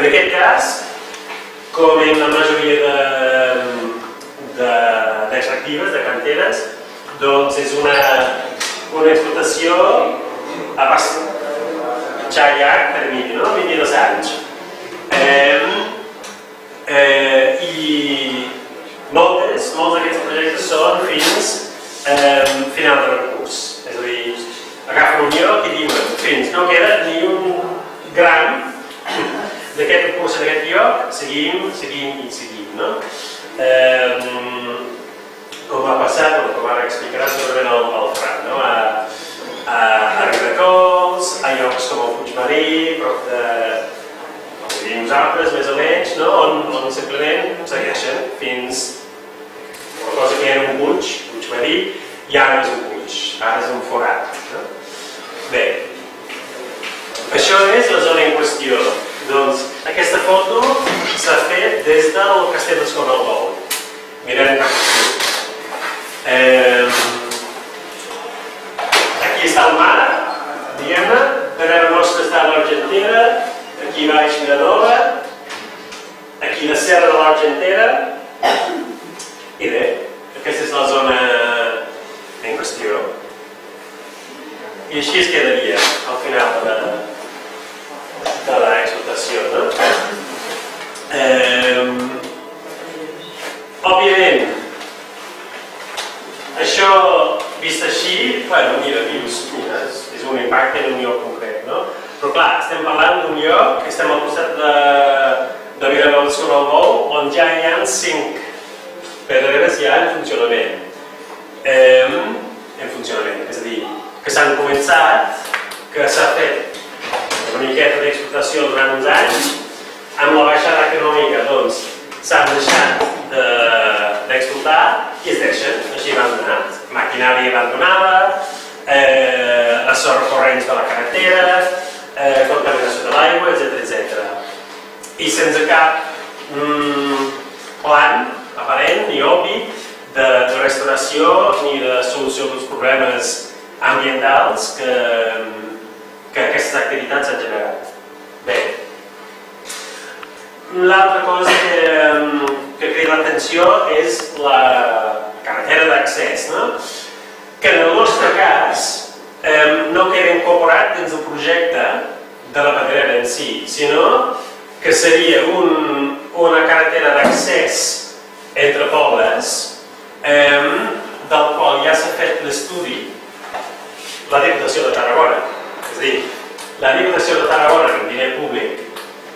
en aquest cas, com en la majoria de, d'extractives, de, de canteres, doncs és una, una explotació a ja llarg termini, no? 22 anys. Eh, eh, I moltes, molts d'aquests projectes són fins eh, final de recurs. És a dir, agafen un lloc i diuen fins no queda ni un gram d'aquest recurs en aquest lloc, seguim, seguim i seguim. No? eh, com ha passat, o com ara explicarà segurament el, el Fran, no? a, a, a a llocs com el Puigmarí, prop de dir nosaltres, més o menys, no? on, on simplement segueixen fins una cosa que era un puig, Puigmarí, i ara és un puig, ara és un forat. No? Bé, això és la zona en qüestió. Doncs aquesta foto s'ha fet des del castell d'Escornalbou. Mirem cap aquí. Eh, aquí està el mar, diguem-ne, darrere nostre està l'Argentera, aquí baix Miradora, aquí la serra de l'Argentera, i bé, aquesta és la zona en qüestió. I així es quedaria al final de la, de l'explotació. No? Eh, òbviament, això vist així, bueno, mira, dius, mira, és un impacte en un lloc concret, no? Però clar, estem parlant d'un lloc, estem al costat de, de Vilanova sobre el Bou, on ja hi ha cinc pedreres ja en funcionament. Eh, en funcionament, és a dir, que s'han començat, que s'ha fet una miqueta d'explotació durant uns anys, amb la baixada econòmica doncs s'han deixat d'explotar de, i es deixen, així abandonat. Maquinària abandonada, eh, les corrents de la carretera, eh, contaminació de l'aigua, etc etc. I sense cap mm, plan aparent ni obvi de, de restauració ni de solució dels problemes ambientals que, que aquestes activitats han generat. Bé, l'altra cosa que, que crida l'atenció és la carretera d'accés, no? que en el nostre cas eh, no queda incorporat dins del projecte de la pedrera en si, sinó que seria un, una carretera d'accés entre pobles, eh, del qual ja s'ha fet l'estudi la Diputació de Tarragona. Dir, la Diputació de Tarragona, amb diner públic,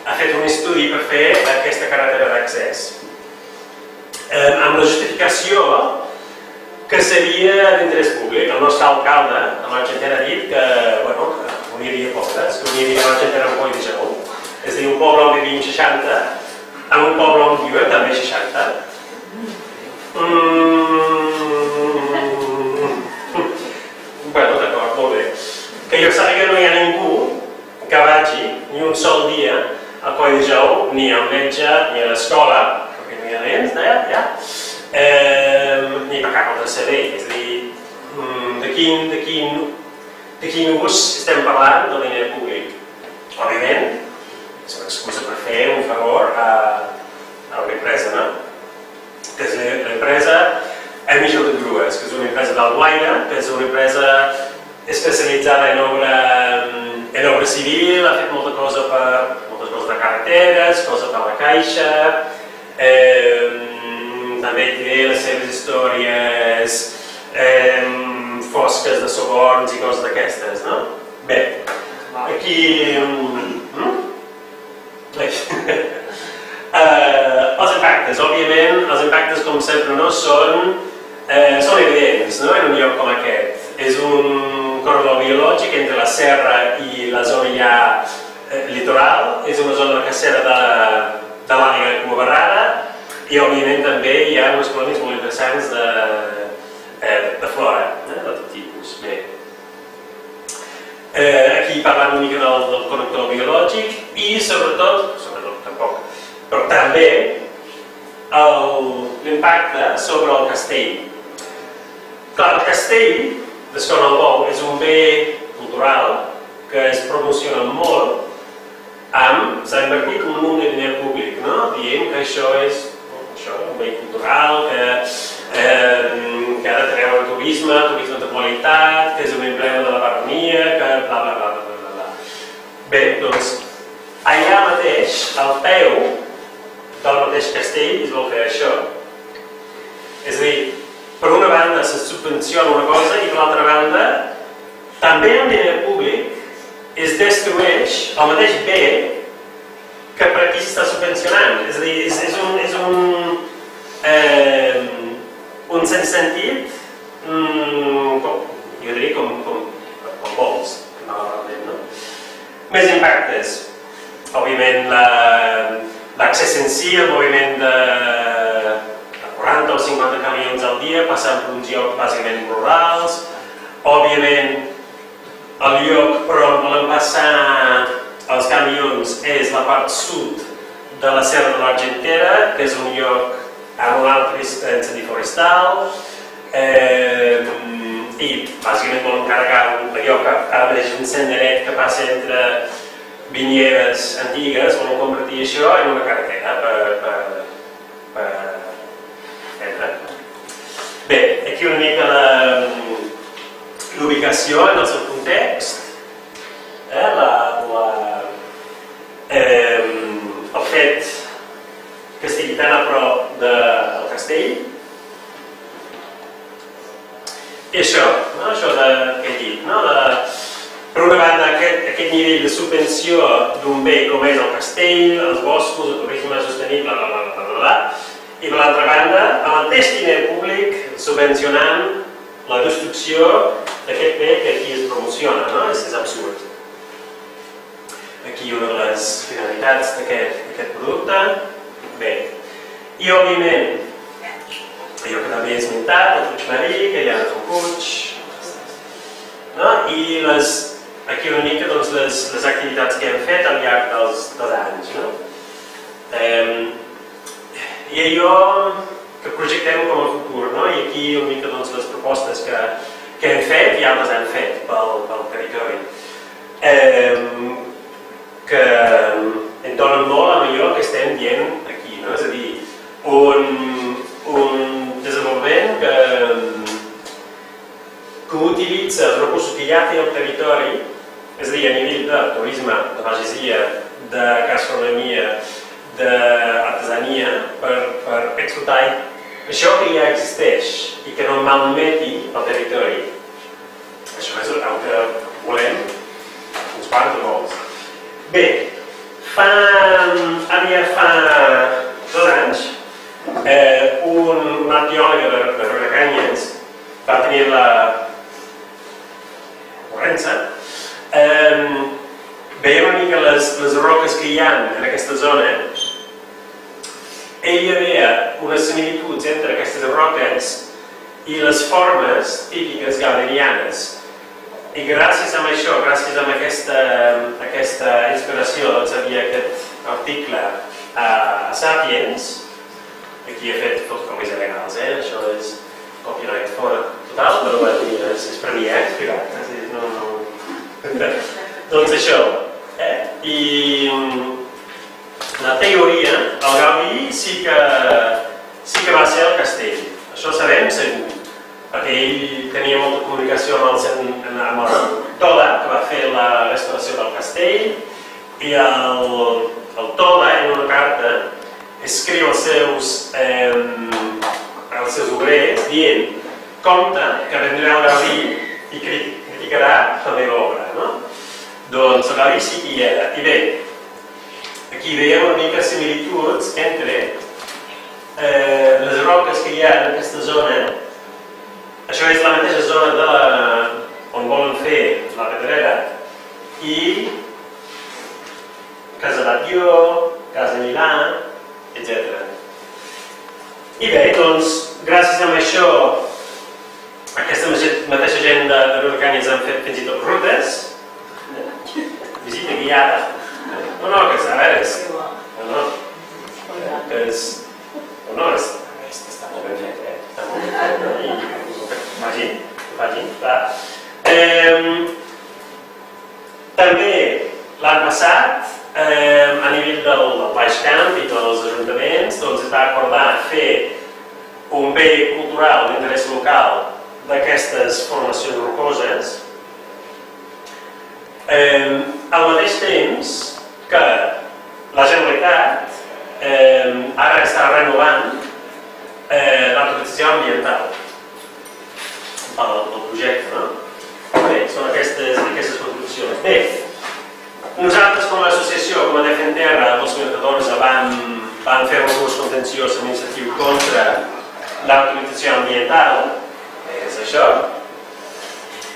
ha fet un estudi per fer aquesta carretera d'accés. Eh, amb la justificació que seria d'interès públic. El nostre alcalde, el Marxenter, ha dit que, bueno, que uniria pobles, que uniria Marxenter amb Coi de Jou. És a dir, un poble on vivim 60, amb un poble on viuen també 60. Mm... bueno. Que jo sàpiga no hi ha ningú que vagi ni un sol dia a Coi de Jou, ni al metge, ni a l'escola, perquè no hi ha nens, ja, ja eh, ni per cap altre servei. És a dir, mm, de quin, de quin, de quin ús estem parlant del diner públic? Òbviament, és una excusa per fer un favor a, a una empresa, no? que és l'empresa Emission de Grues, que és una empresa d'Alguaire, que és una empresa especialitzada en obra, en obra civil, ha fet molta cosa per, moltes coses de carreteres, cosa per la caixa, eh, també té les seves històries eh, fosques de suborns i coses d'aquestes, no? Bé, aquí... Mm? uh, els impactes, òbviament, els impactes, com sempre, no són, eh, són evidents no? en un lloc com aquest. És un corredor biològic entre la serra i la zona ja eh, litoral, és una zona cacera de, de l'àliga de Comabarrada, i òbviament també hi ha unes colònies molt interessants de, eh, de flora, eh, de tot tipus. Bé. Eh, aquí parlant una mica del, del connector biològic i sobretot, sobretot tampoc, però també l'impacte sobre el castell. Clar, el castell d'Escornalbou és un bé cultural que es promociona molt amb, s'ha invertit un munt de diner públic, no? dient que això és això, un bé cultural, que, eh, que ha de treure el turisme, turisme de qualitat, que és un emblema de la baronia, que bla, bla, bla, bla, bla, bla. Bé, doncs, allà mateix, al peu del mateix castell, es vol fer això. És a dir, per una banda se subvenciona una cosa i per l'altra banda, també amb diner públic, es destrueix el mateix bé que per aquí s'està subvencionant. És a dir, és, és un, és un, eh, un sense sentit, mm, com, jo diria com, com, com vols, normalment, no? Més impactes. Òbviament, l'accés la, en si, el moviment de 40 o 50 camions al dia, passant per uns llocs bàsicament rurals, òbviament el lloc per on volen passar els camions és la part sud de la Serra de l'Argentera, que és un lloc amb un alt risc d'incendi forestal, eh, i bàsicament volen carregar allò que ara mateix un senderet que passa entre vinyeres antigues, volen convertir això en una carretera per, per, per Bé, aquí una mica l'ubicació en el seu context, eh, la, la, eh, el fet que estigui tan a prop del castell i això, no? això de, que he dit, no? de, per una banda aquest, aquest nivell de subvenció d'un bé com és el castell, els boscos, el turisme sostenible, bla, bla, bla, bla, bla, i per l'altra banda el mateix diner públic subvencionant la destrucció d'aquest bé que aquí es promociona, no? és, és absurd aquí una de les finalitats d'aquest producte. Bé, i òbviament, allò que també he esmentat, el Puig Marí, que hi ha un Puig, no? i les, aquí una mica doncs, les, les activitats que hem fet al llarg dels, dels anys. No? Eh, I allò que projectem com a futur, no? i aquí una mica doncs, les propostes que, que hem fet i altres hem fet pel, pel territori. Eh, que en donen molt amb allò que estem dient aquí, no? és a dir, un, un desenvolupament que, que utilitza els recursos que ja té el territori, és a dir, a nivell de turisme, de pagesia, de gastronomia, d'artesania, per, per explotar això que ja existeix i que no malmeti el territori. Això és el que volem uns quants o molts. Bé, fa, ja fa dos anys, eh, un, un arqueòleg de, de Regacanyes va tenir la corrença eh, veia una mica les, les roques que hi ha en aquesta zona hi havia unes similituds entre aquestes roques i les formes típiques galerianes. I gràcies a això, gràcies a aquesta, aquesta inspiració, doncs havia aquest article a Sapiens, aquí he fet fotocopies legals, eh? això és copyright fora total, però dir, és, és per mi, eh? És privat, no, no... doncs això, eh? I la teoria, el Gaudí sí que, sí que va ser el castell. Això ho sabem segur, perquè ell tenia molta comunicació amb el, amb el Toda, que va fer la restauració del castell, i el, el Toda, en una carta, escriu als seus, eh, als seus obrers dient compte que vendrà el Gaudí i criticarà la meva obra. No? Doncs el Gaudí sí que hi era. I bé, aquí veiem una mica similituds entre eh, les roques que hi ha en aquesta zona. Això és la mateixa zona de la, on volen fer la pedrera i Casa Batlló, Casa Milà, etc. I bé, doncs, gràcies a això, aquesta mateixa gent de Rurcanyes han fet fins i tot rutes, visita guiada, no, no, que a és... No, no. Que és... No, és... Està molt ben fet, eh? Està molt ben fet. Eh, també l'any passat, eh, a nivell del, del Baix Camp i tots els ajuntaments, doncs es va acordar fer un bé cultural d'interès local d'aquestes formacions rocoses. Eh, al mateix temps, que la Generalitat eh, ara està renovant eh, l'autorització ambiental pel, projecte, no? Bé, són aquestes, aquestes construccions. Bé, nosaltres com a associació, com a Defenterra, el 2014 vam, vam fer un recurs contenciós administratiu contra l'autorització ambiental, és això,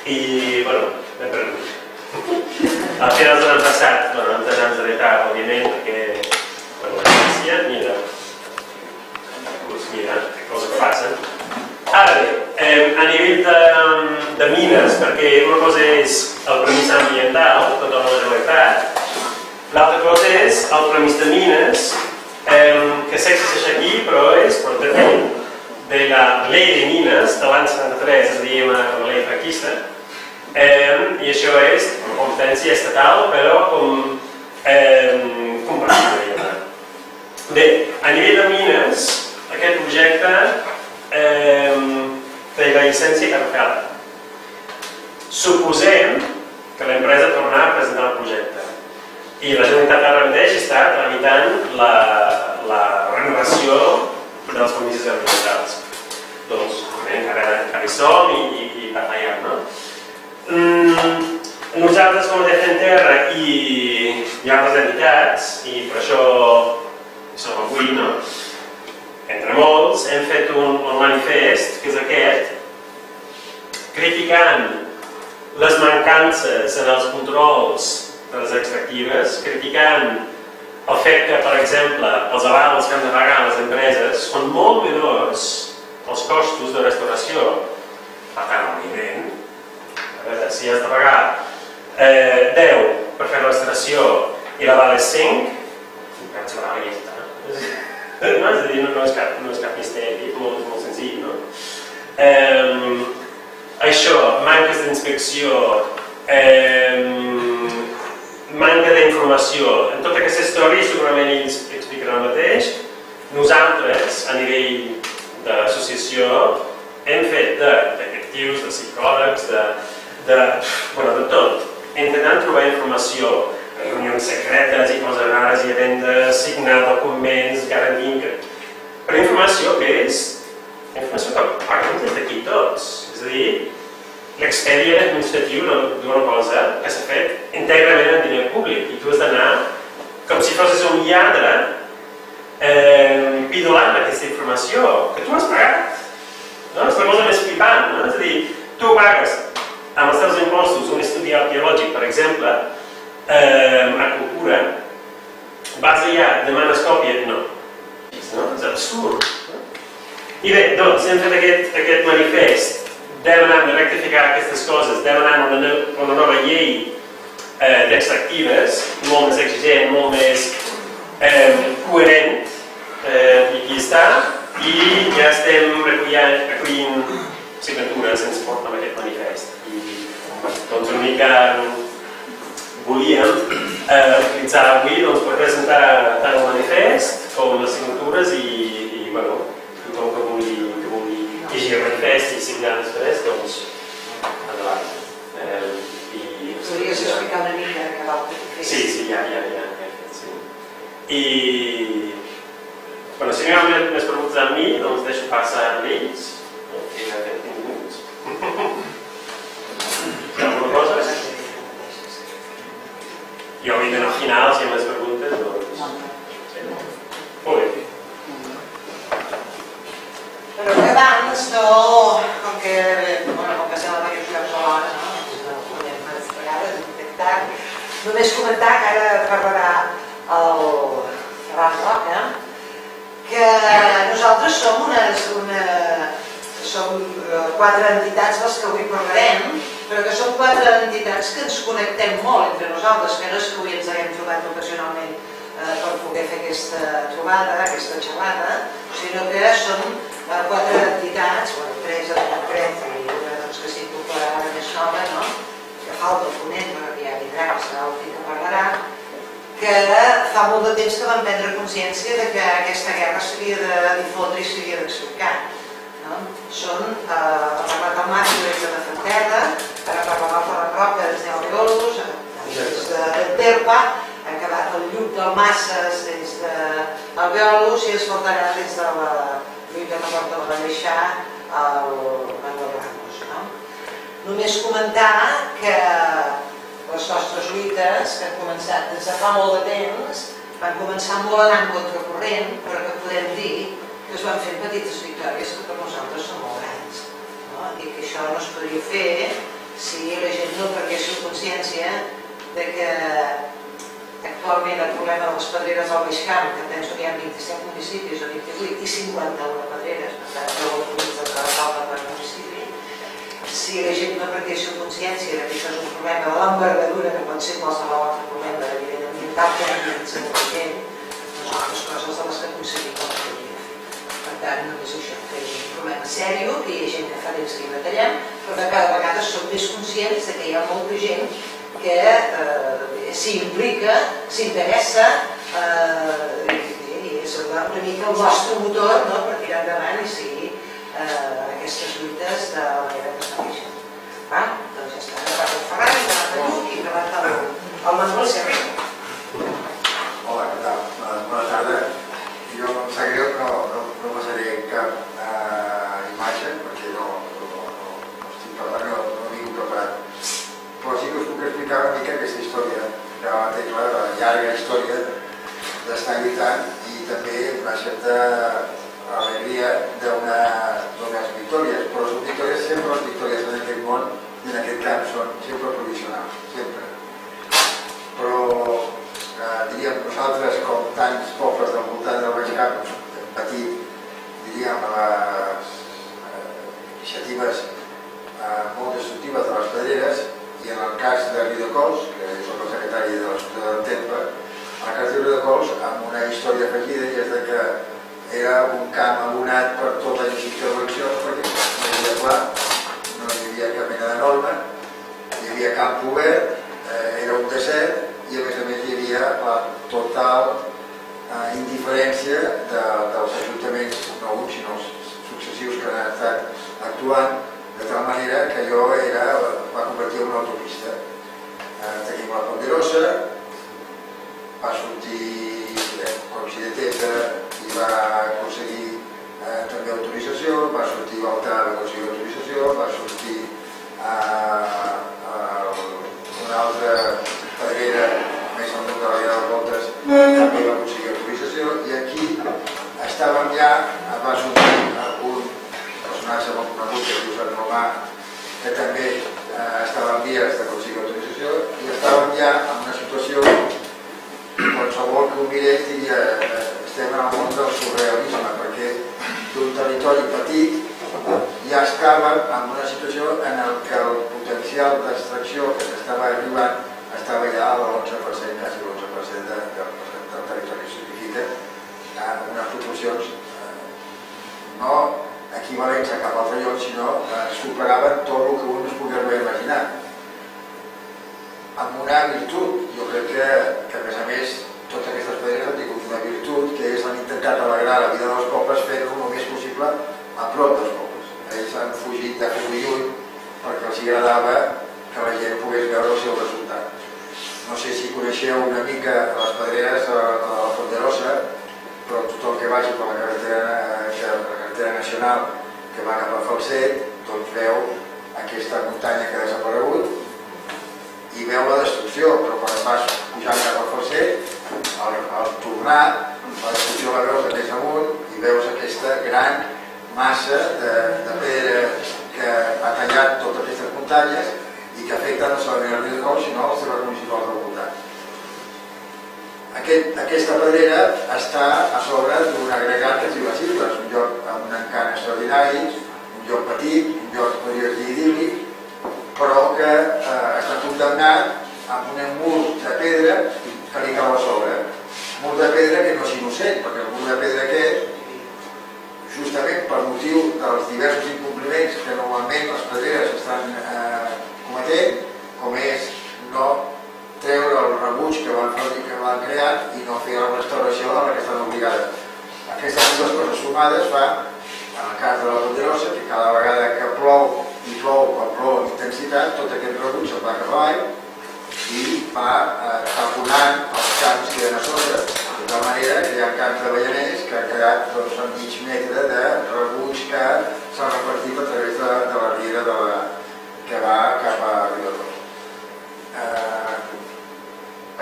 i, bueno, hem perdut. A finals de l'any passat, amb tres anys de retard, òbviament, perquè, bueno, la Gràcia, mira, doncs mira, coses que passen. Ara bé, eh, a nivell de, de mines, perquè una cosa és el permís ambiental, tota la generalitat, l'altra cosa és el permís de mines, eh, que s'existeix aquí, però és, per tenir, de la llei de mines de l'any 73, és a dir, una llei franquista, eh, i això és competència estatal, però com eh, compartida. Bé, a nivell de mines, aquest projecte eh, té la llicència caducada. Suposem que l'empresa tornarà a presentar el projecte i la Generalitat ara mateix està tramitant la, la renovació dels permisos ambientals. Doncs, encara, encara hi som i, i, i batallem, no? Mm, nosaltres com a Defenterra i, i altres entitats, i per això som avui, no? entre molts, hem fet un, un manifest, que és aquest, criticant les mancances en els controls de les extractives, criticant el fet que, per exemple, els avals que han de pagar les empreses són molt menors els costos de restauració. Per tant, òbviament, veure, si has de pagar eh, 10 per fer l'estació i la vale 5, penso que ja està. No, és a dir, no, no, és cap, no és cap misteri, és molt, molt senzill, no? Eh, això, manques d'inspecció, eh, manca d'informació. En tota aquesta història segurament ells explicaran el mateix. Nosaltres, a nivell d'associació, hem fet de de psicòlegs, de, de, bueno, de tot, intentant trobar informació, reunions secretes i coses rares i havent de signar documents garantint que Però informació que és informació que paguem des d'aquí tots. És a dir, l'expedient administratiu d'una cosa que s'ha fet íntegrament en diner públic i tu has d'anar com si fossis un lladre eh, pidolant aquesta informació que tu has pagat. No? És la cosa més flipant. No? És a dir, tu pagues amb els teus impostos un estudi arqueològic, per exemple, eh, a cultura, vas allà, demanes còpia, no. no? És absurd. No? I bé, doncs, hem fet aquest, aquest manifest demanem de rectificar aquestes coses, demanem una, una nova llei eh, d'extractives, molt més exigent, molt més eh, coherent, eh, i aquí està, i ja estem recollint, recollint signatures en suport amb aquest manifest. Doncs una mica volíem eh, utilitzar avui doncs, per presentar tant el manifest com les signatures i, i bueno, tothom que vulgui, que vulgui llegir el manifest i signar després, doncs endavant. Eh, i, Podries explicar una mica que va fer? Sí, sí, ja, ja, ja. ja sí. I, bueno, si no hi ha més, més preguntes a mi, doncs deixo passar a ells. I ja 5 minuts. Hi ha alguna cosa? Vull dir, al final, si hi ha més preguntes, doncs... Molt bé. Però que abans no, com que, bueno, com que sembla que jo alhora, no? Doncs no podem més vegades. Només comentar que ara parlarà el Ferran Roca, que nosaltres som unes, una, som eh, quatre entitats les que avui parlarem, però que són quatre entitats que ens connectem molt entre nosaltres, que no és que avui ens haguem trobat ocasionalment eh, per poder fer aquesta trobada, aquesta xerrada, sinó que són eh, quatre entitats, bueno, tres en concret i una que s'incorporarà ara més nova, no? que falta el ponent, però que ja vindrà, que serà el que parlarà, que fa molt de temps que van prendre consciència de que aquesta guerra s'havia de difondre i s'havia d'explicar. Són eh, a parlar del Màxim des de Ferterra, per a del Ferran Roca des d'Albeolos, des de Terpa, ha acabat el Lluc del Masses des d'Albeolos i es portarà des de la lluita de Porta de la Deixà al Manuel Ramos. No? Només comentar que les nostres lluites, que han començat des de fa molt de temps, van començar molt anant contracorrent, però que podem dir es van fent petites victòries que per nosaltres són molt grans. I que això no es podria fer si la gent no perdés consciència de que actualment el problema de les pedreres al Baix Camp, que penso que hi ha 27 municipis o 28 i 51 pedreres, per tant, no utilitzen cada falta per municipi, si la gent no perdés consciència que això és un problema de l'envergadura que pot ser qualsevol altre problema de nivell ambiental que hem de la gent, doncs altres coses de les que aconseguim com podria fer. Per tant, només això, que és un problema sèrio, que hi ha gent que fa temps que hi batallem, però que cada vegada som més conscients que hi ha molta gent que eh, s'hi implica, s'interessa eh, i, és una mica el nostre motor per tirar endavant i seguir eh, aquestes lluites de la manera que està baixant. Va? Doncs ja està, acabat el Ferran, acabat el Lluc i acabat el, el Manuel Serra. Hola, què tal? Bona tarda. Jo em sap greu, no, no, no passaré cap eh, imatge perquè no, no, no, no estic parlant, no, no m'he preparat. Però sí que us puc explicar una mica aquesta història que va tecla, la llarga història d'estar lluitant i també una certa alegria d'unes victòries, però són victòries, sempre les victòries en aquest món i en aquest camp són sempre provisionals, sempre. Però eh, diríem nosaltres, com tants pobles del voltant del Baix Camp, hem patit, diríem, les eh, iniciatives eh, molt destructives de les pedreres i en el cas de Riudecols, que soc el secretari de l'Ajuntament del Temple, en el cas de Riudecols, amb una història afegida i és de que era un camp abonat per tota la d'eleccions perquè no hi havia no hi havia cap mena de norma, hi havia camp obert, evidencia la total eh, indiferència de, dels ajuntaments, no uns, sinó els successius que han estat actuant, de tal manera que jo era, va convertir en una autopista. Eh, tenim la Ponderosa, va sortir eh, coincidenteta i va aconseguir eh, també autorització, va sortir l'altar va aconseguir autorització, va sortir eh, una altra pedrera hem treballat moltes, també va aconseguir autorització, i aquí estàvem ja, va sortir un personatge molt conegut, que us en Romà, que també eh, estava en vies d'aconseguir autorització, i estàvem ja en una situació qualsevol que ho mirés diria eh, estem en el món del surrealisme, perquè d'un territori petit ja es estàvem en una situació en què el potencial d'extracció que s'estava arribant estava ja a l'11%, quasi l'11% de, de, del territori. Significa eh, unes proporcions eh, no equivalents a cap altre lloc, sinó eh, superaven tot el que un es podia haver imaginat. Amb una virtut, jo crec que, que a més a més totes aquestes pedres han tingut una virtut que és han intentat alegrar la vida dels pobles fent-ho el més possible a prop dels pobles. Ells han fugit de fer lluny perquè els agradava que la gent pogués veure el seu resultat. No sé si coneixeu una mica les pedreres a, a la Ponderosa, però tothom que vagi per la carretera, eh, la carretera nacional que va cap a Falset, doncs veu aquesta muntanya que ha desaparegut i veu la destrucció, però quan vas pujant cap al Falset, al, al tornar, la destrucció la veus més amunt i veus aquesta gran massa de, de pedra que ha tallat totes aquestes muntanyes i que afecta no solament el riu de Col, sinó els terres municipals del voltant. Aquest, aquesta pedrera està a sobre d'un agregat que es diu Illes, un lloc amb un encant extraordinari, un lloc petit, un lloc podria dir idíl·lic, però que eh, està condemnat amb un mur de pedra que li cau a sobre. Mur de pedra que no és innocent, perquè el mur de pedra aquest, justament per motiu dels diversos incompliments que normalment les pedreres estan eh, cometent, com és no treure el rebuig que van, fer, que van crear i no fer la restauració de la que estan obligades. Aquestes dues coses sumades fa, en el cas de la Ponderosa, que cada vegada que plou i plou quan plou amb intensitat, tot aquest rebuig se'n va cap avall i va eh, taponant els camps que hi ha a sobre, de tal manera que hi ha camps de ballaners que han creat doncs, un mig metre de rebuig que s'ha repartit a través de, de la riera de la, que va cap a Riodor. Eh,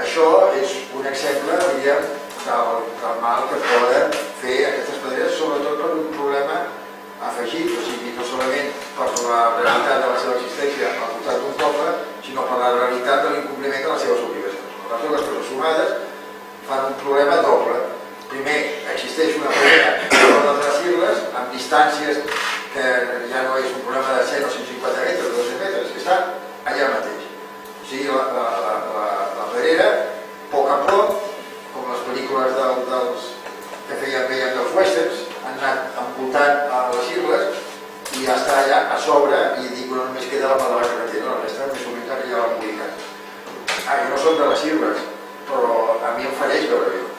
això és un exemple, diríem, del, del mal que poden fer aquestes pedreres, sobretot per un problema afegit, o sigui, no solament per la realitat de la seva existència al costat d'un poble, sinó per la realitat de l'incompliment de les seves obligacions. Per tant, les coses sumades fan un problema doble. Primer, existeix una pedrera a les amb distàncies que ja no és un problema de 100 o 150 metres, o 200 metres, que estan allà mateix. O sigui, la, la, la, la, la pedrera, poc a poc, com les pel·lícules del, dels, que feien, veien dels westerns, han anat envoltant a les Irles i ja està allà a sobre i dic no només queda la part de la carretera, la resta més o menys ja l'han publicat. Ah, jo no som de les Irles, però a mi em fareix veure-ho.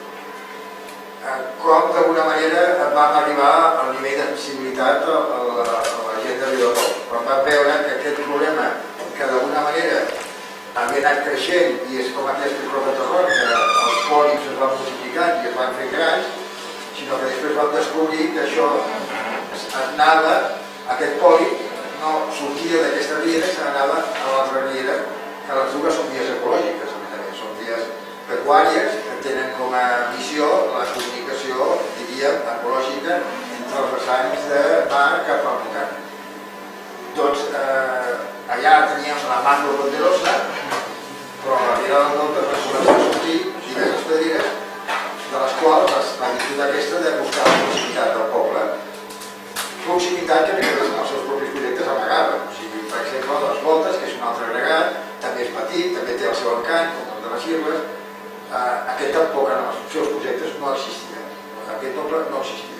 Eh, com d'alguna manera vam arribar al nivell de sensibilitat a, la, a la gent de Riudecol. Quan vam veure que aquest problema, que d'alguna manera havia anat creixent i és com aquest prova terror, que els pòlips es van multiplicant i es van fer grans, sinó que després vam descobrir que això anava, aquest pòlip no sortia d'aquesta riera, se n'anava a l'altra riera, que les dues són vies ecològiques, a més a més, són vies pecuàries que tenen com a missió la comunicació, diríem, ecològica entre els vessants de mar cap al muntanya. Doncs eh, allà teníem la Mando Ponderosa, però la Riera del Delta va començar a sortir diverses pedreres, de les quals la virtut aquesta de buscar la proximitat del poble. Proximitat que a més els seus propis projectes amagaven. O sigui, per exemple, les voltes, que és un altre agregat, també és petit, també té el seu encant, com el de les Irles, eh, aquest tampoc en els seus projectes no existia. Aquest poble no existia.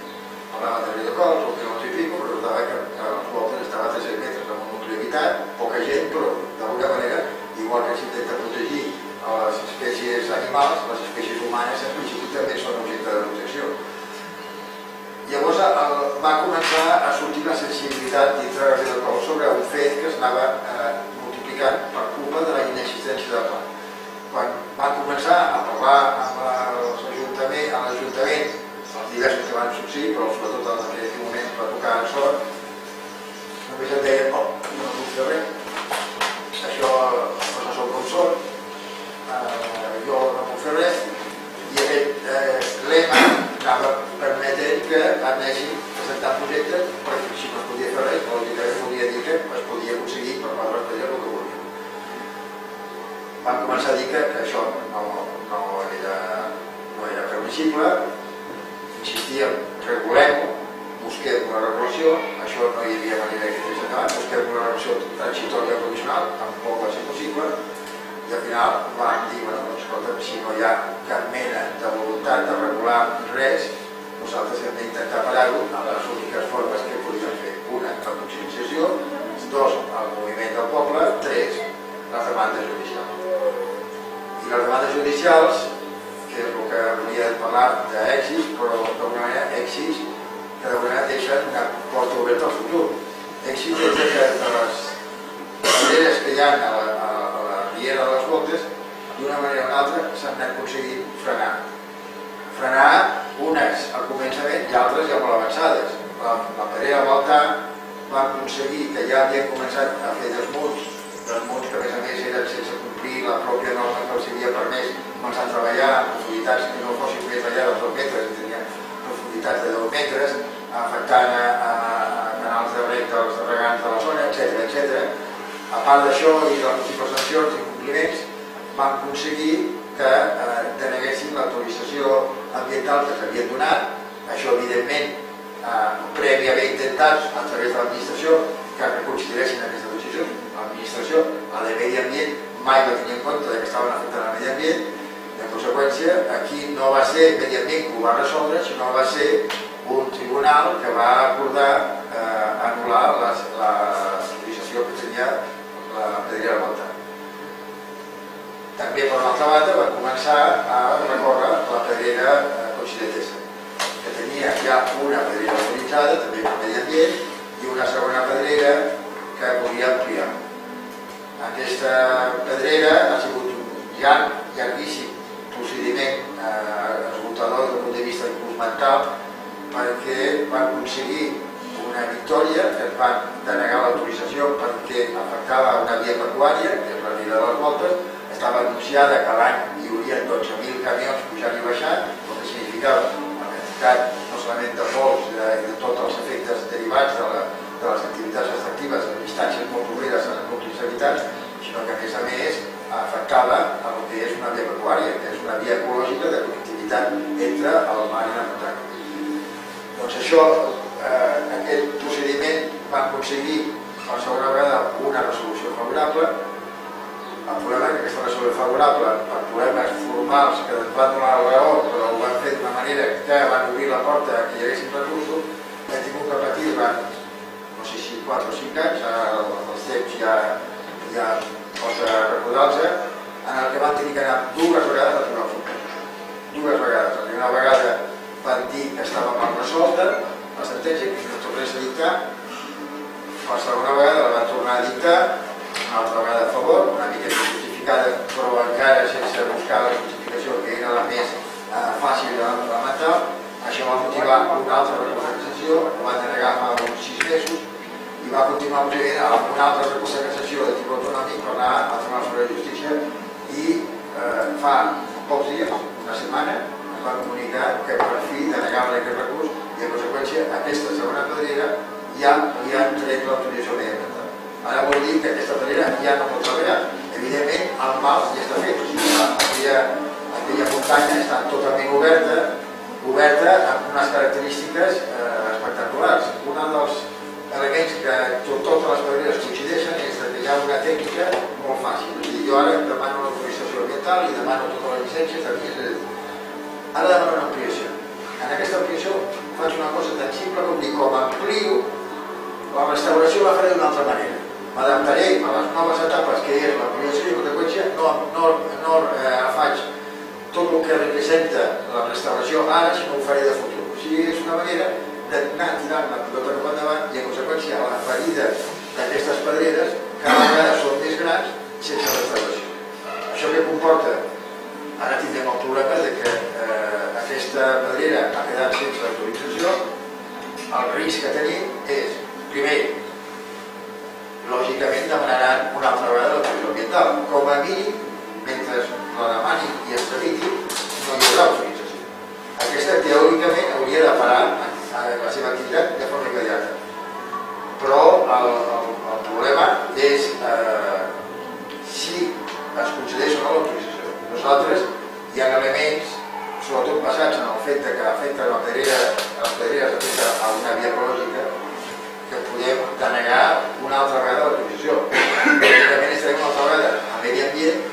Parlava de Riudecols, un quilòmetre i pico, però resultava que, que les voltes estava a 300 metres amb un nucli habitat, poca gent, però d'alguna manera, igual que s'intenta protegir les espècies animals, les espècies humanes en principi també són objecte de protecció. Llavors va començar a sortir la sensibilitat dintre de Riudecols sobre un fet que s'anava eh, multiplicant per culpa de la inexistència de pla van començar a parlar amb l'Ajuntament, els diversos que van succeir, però sobretot en aquell moment va tocar en sort, només em deien, oh, no puc fer res, això, coses són com són, eh, jo no puc fer res, i aquest eh, lema anava permetent que anessin presentant projectes perquè si no es podia fer res, volia dir que es podia aconseguir per part de les padrines el que volien. Van començar a dir que, que això no, no, era, no era permissible, insistíem, regulem-ho, busquem una regulació, això no hi havia manera que tirés endavant, busquem una regulació transitòria provisional, tampoc va ser possible, i al final van dir, bueno, doncs, escolta, si no hi ha cap mena de voluntat de regular res, nosaltres hem d'intentar parar-ho amb les úniques formes que podríem fer. Una, la conscienciació, dos, el moviment del poble, tres, les demandes judicials. I les demandes judicials, que és el que volia parlar d'èxits, però d'alguna manera èxits que d'alguna manera deixen una porta oberta al futur. Èxits és que de les maneres que hi ha a la, a Riera de les Voltes, d'una manera o una altra s'han anat aconseguint frenar. Frenar unes al començament i altres ja molt avançades. La, la Pereira Volta va aconseguir que ja havien començat a fer desmunts, desmunts que a més a més eren sense complir la pròpia norma que els havia permès començar a treballar en profunditats que no fossin més enllà dels 2 metres, tenien profunditats de 2 metres, afectant a, a, a canals de rec dels regants de la zona, etc etc. A part d'això i de les sancions i compliments, van aconseguir que eh, deneguessin l'autorització ambiental que s'havien donat. Això, evidentment, eh, haver intentat, a través de l'administració, que reconsideressin aquesta. L'administració, la de Medi Ambient, mai va tenir en compte que estaven afectant el medi ambient, i en conseqüència, aquí no va ser Medi Ambient que ho va resoldre, sinó va ser un tribunal que va acordar eh, anul·lar l'autorització que tenia la pedrera al voltant. També, per una altra banda, va començar a recórrer la pedrera eh, Coincidentesa, que tenia ja una pedrera autoritzada, també per medi ambient, i una segona pedrera que volia ampliar. Aquesta pedrera ha sigut un llarg, llarguíssim procediment eh, esgotador des del punt de vista inclús mental perquè va aconseguir una victòria que es van denegar l'autorització perquè afectava una via pecuària, que és la via de les voltes, estava anunciada que l'any hi hauria 12.000 camions pujant i baixant, el que significava la quantitat no solament de vols i de, de tots els efectes derivats de, la, de les activitats extractives a distàncies molt properes a habitants, sinó que a més a més afectava el que és una via pecuària, que és una via ecològica de connectivitat entre el mar i la muntanya. Doncs això eh, aquest procediment va aconseguir per segona vegada una resolució favorable. El problema és que aquesta resolució favorable, per problemes formals que ens van donar la raó, però ho van fer d'una manera que van obrir la porta que hi haguessin recursos, hem tingut que patir durant, no sé si 4 o 5 anys, els temps ja, ja posa recordar-se, en el que van tenir que anar dues vegades a tribunal Dues vegades. La primera vegada van dir que estava mal resolta, la sentència que no tornés a dictar, per segona vegada la van tornar a dictar, una altra vegada a favor, una mica justificada, però encara sense buscar la justificació que era la més eh, fàcil de lamentar. Això va motivar una altra cassació, ho van denegar fa uns sis mesos, i va continuar procedint a un altre recurs de cassació de tipus autonòmic per anar al Tribunal Superior de Justícia i eh, fa pocs dies, una setmana, es va comunicar que per fi denegaven aquest recurs i en conseqüència aquesta segona pedrera ja li han tret l'autorització mediambiental. Ara vol dir que aquesta pedrera ja no pot treballar. Evidentment, el mal ja està fet. O sigui, aquella, aquella muntanya està totalment oberta, oberta amb unes característiques eh, espectaculars. Un dels elements que tot, totes les pedreres coincideixen és que hi ha una tècnica molt fàcil. És dir, jo ara demano l'autorització ambiental i demano totes les llicències, ara demano una ampliació. En aquesta ampliació faig una cosa tan simple com dir, com amplio, la restauració la faré d'una altra manera. M'adaptaré a les noves etapes que és l'ampliació i, conseqüència, no, no, no eh, faig tot el que representa la restauració ara, sinó ho faré de futur. O sigui, és una manera d'anar tirant la pilota cap endavant i, en conseqüència, la ferida d'aquestes pedreres cada vegada són més grans sense restauració. Això que comporta, ara tindrem el problema de que eh, aquesta pedrera ha quedat sense autorització, el risc que tenim és, primer, lògicament demanaran una altra vegada l'autorització ambiental. Com a mínim, mentre la demanin i es tramiti, no hi haurà autorització. Aquesta teòricament hauria de parar la seva activitat de forma immediata. Però el, el, el problema és eh, si es concedeix o no l'autorització. Nosaltres hi ha elements, sobretot basats en el fet que afecta la pedrera, les pedreres afecta a una via ecològica, que podem denegar una altra vegada l'autorització. També estarem una altra vegada a medi ambient,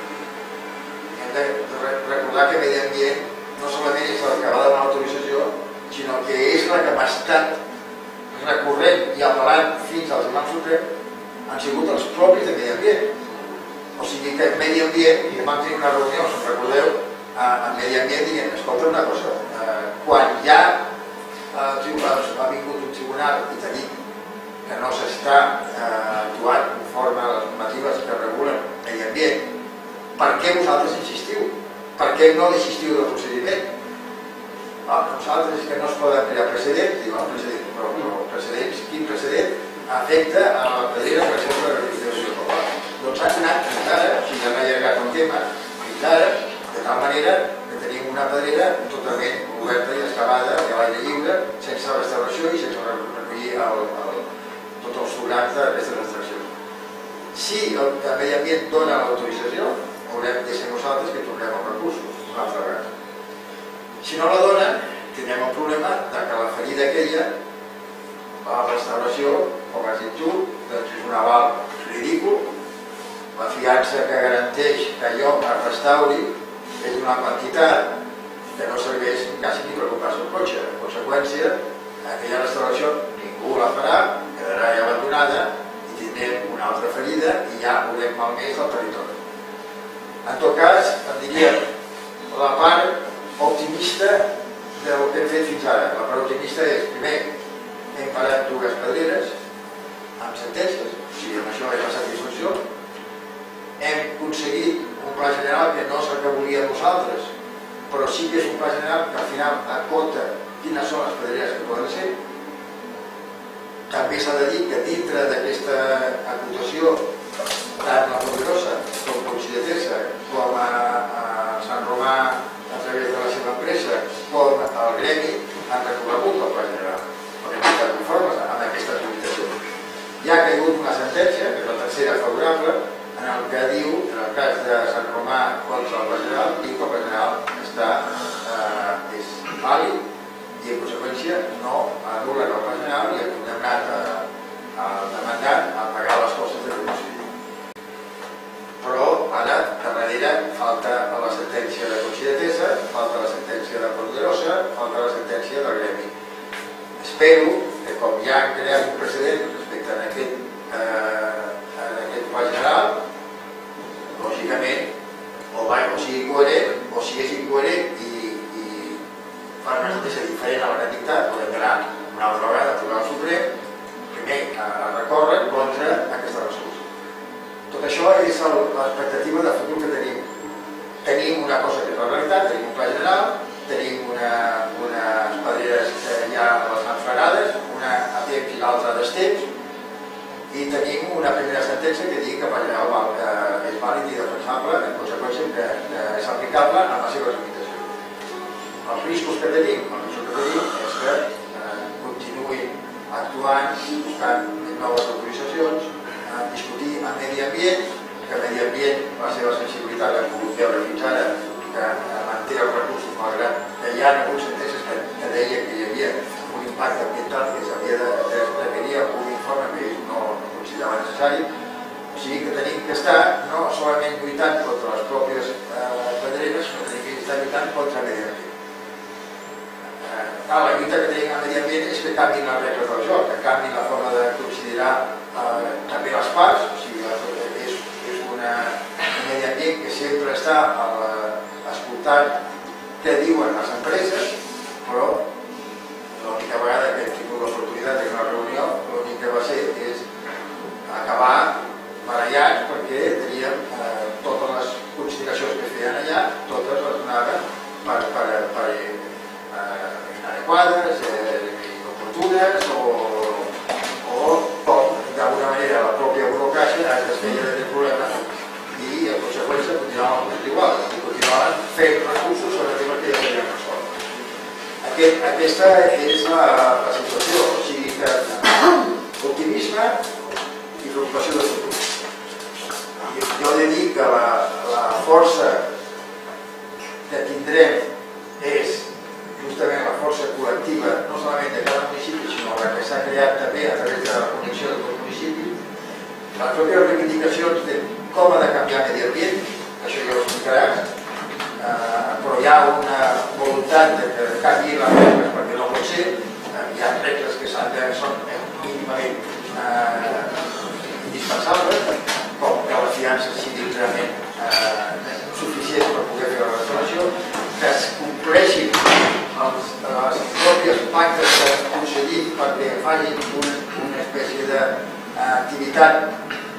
hem de re- recordar que medi ambient no solament és la que va donar l'autorització, sinó que és la estat recurrent i apel·lant fins al Tribunal Suprem han sigut els propis de medi ambient. O sigui que medi ambient, i vam tenir una reunió, si us recordeu, a, medi ambient dient, escolta una cosa, eh, quan ja eh, ha vingut un tribunal i tenim que no s'està eh, actuant conforme a les normatives que regulen medi ambient, per què vosaltres insistiu? Per què no desistiu del procediment? Ah, nosaltres és que no es poden crear precedents, diu el precedent, però, però precedents, quin precedent afecta a la pedrera, per exemple, de la legislació global? Doncs ha anat fins ara, o sigui, han allargat el tema, fins ara, de tal manera que tenim una pedrera totalment oberta i excavada a l'aire lliure, sense restauració i sense recollir tots els forats d'aquesta restauració. Si el medi ambient dona l'autorització, haurem de ser nosaltres que tornem els recursos una altra vegada. Si no la dona, tindrem el problema de que la ferida aquella, la restauració, com has dit tu, doncs és un aval ridícul, la fiança que garanteix que allò es restauri és una quantitat que no serveix quasi ni per comprar-se un cotxe. En conseqüència, aquella restauració ningú la farà, quedarà ja abandonada i tindrem una altra ferida i ja haurem malmès el territori. En tot cas, em diria la part optimista del que hem fet fins ara. La part optimista és, primer, hem parat dues pedreres amb sentències, o sigui, amb això és la satisfacció. Hem aconseguit un pla general que no és el que volíem nosaltres, però sí que és un pla general que al final acota quines són les pedreres que poden ser. També s'ha de dir que dintre d'aquesta acotació, tant la Poderosa com Considetesa, com a, a Sant Romà a través de la seva empresa, Gremi, han recorregut el pla general, perquè han estat conformes amb aquesta actualització. Hi ha caigut una sentència, que és la tercera favorable, en el que diu, en el cas de Sant Romà contra el pla general, diu que el pla general està, eh, és vàlid i en conseqüència no anul·len el pla general i han condemnat a, al demandant a pagar les l'homicidi. Però ara, darrere, falta la sentència de Considetesa, falta la sentència de Poderosa, falta la sentència del Gremi. Espero que com ja han creat un precedent respecte a aquest, eh, aquest pla general, lògicament, o, o sigui coherent, o si és incoherent i, i fa una sentència diferent a la que ha dictat, podem anar una altra vegada al Tribunal Suprem, primer a recórrer contra aquesta resolució. Tot això és l'expectativa de futur que tenim. Tenim una cosa que és la realitat, tenim un pla general, tenim una, unes pedreres que ja les han frenades, una a temps i l'altra a destemps, i tenim una primera sentència que digui que pla general val, eh, és vàlid i defensable, en conseqüència que, que és aplicable en les seves limitacions. Els riscos que tenim, el risc que tenim és que eh, continuïn actuant, buscant noves autoritzacions, eh, discutir amb medi ambient, que medi ambient, la seva sensibilitat, hem pogut veure fins ara, que manté els recursos, malgrat que hi ha hagut sentències que, que deia que hi havia un impacte ambiental que s'havia de, requerir un informe que ells no, considerava necessari. O sigui que tenim que estar no solament lluitant contra les pròpies eh, pedreres, sinó que que estar lluitant contra medi ambient. Eh, la lluita que tenim al medi ambient és que canvin les regles del joc, que canvin la forma de considerar eh, també les parts, o sigui, és, és una, un medi ambient que sempre està a la, escoltant què diuen les empreses, però l'única vegada que hem tingut l'oportunitat de una reunió, l'únic que va ser és acabar barallats perquè teníem eh, totes les consideracions que feien allà, totes les donaven per, per, per eh, inadequades, eh, inoportunes o, o d'alguna manera la pròpia burocràcia es desfeia d'aquest problema i en conseqüència continuava continuaven igual i continuava fent recursos sobre el tema que ja s'havia resolt. Aquesta és la, la situació, o sigui que optimisme i preocupació de futur. Jo he de dir que la, la força que tindrem és justament la força col·lectiva, no solament de cada municipi, sinó la que s'ha creat també a través de la connexió de tots municipis, les pròpies reivindicacions de com ha de canviar medi ambient, això ja ho explicaràs, eh, però hi ha una voluntat de que canviï les regles, perquè no pot ser, eh, hi ha regles que s'han de són eh, mínimament indispensables, com que la fiança sigui realment suficient per poder fer la restauració, que es compleixin els, les pròpies pactes que han concedit perquè facin una, una espècie d'activitat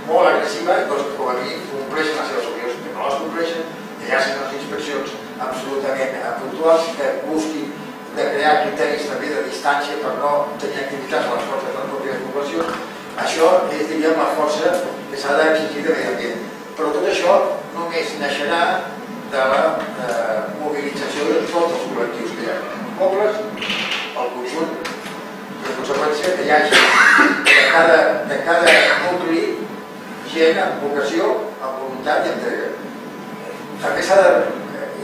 molt agressiva i doncs com a mínim compleixen les seves obligacions, que no les compleixen, que hi hagin unes inspeccions absolutament puntuals que busquin de crear criteris també de distància per no tenir activitats a les portes de les pròpies poblacions. Això és, diríem, la força que s'ha d'exigir de medi ambient. Però tot això només naixerà de la eh, mobilització de tots els col·lectius que hi ha. Pobles, el conjunt, en conseqüència que hi hagi de cada, de cada nucli gent amb vocació, amb voluntat i entrega. També s'ha de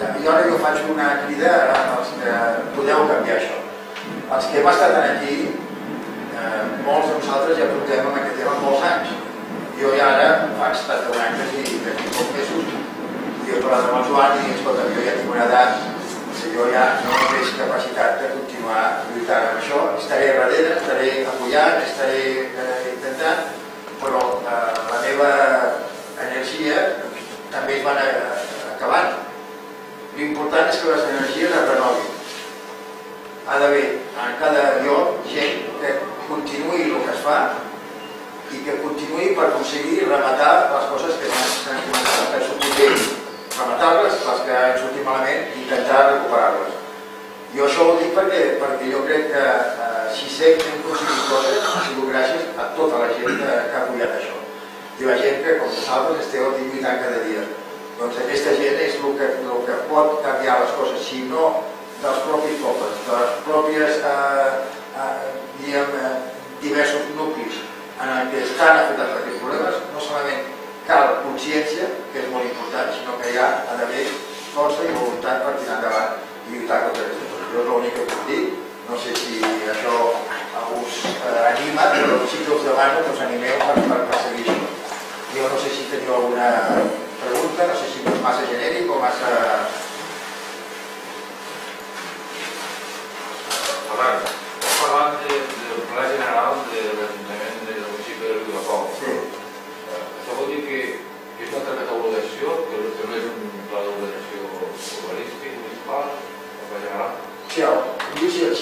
i ara jo faig una crida als que podeu canviar això. Els que hem estat aquí, eh, molts de nosaltres ja portem amb aquest tema molts anys. Jo ja ara fa 71 anys i d'aquí pocs mesos jo he parlat amb el Joan i jo ja tinc una edat, jo ja no veig capacitat de continuar lluitant amb això. Estaré darrere, estaré apoyant, estaré eh, intentant, però eh, la meva energia també es van acabant L'important és que les energies es renovin. Ha d'haver en cada lloc gent que continuï el que es fa i que continuï per aconseguir rematar les coses que s'han començat, per suposar rematar-les, les que han sortit malament, intentar recuperar-les. Jo això ho dic perquè, perquè jo crec que eh, si sé que hem aconseguit coses ha sigut gràcies a tota la gent que, que ha apoyat això. I la gent que, com vosaltres, esteu lluitant cada dia. Doncs aquesta gent és el que, el que pot canviar les coses, si no dels propis pobles, de les pròpies eh, eh, diguem, eh, diversos nuclis en què estan afectats aquests problemes, no solament cal consciència, que és molt important, sinó que hi ha d'haver força i voluntat per tirar endavant i lluitar contra aquestes coses. Jo és l'únic que puc dir, no sé si això us eh, anima, però sí que us demano que us animeu per, per, per seguir això. Jo no sé si teniu alguna pregunta, no sé si és massa genèric o massa... Ferran, estàs parlant de, del pla general de l'Ajuntament del municipi de Riudecoll. Sí. Eh, Això vol dir que, que és una altra catalogació, que que no és un pla d'ordenació urbanístic, municipal, el pla general. Sí, el,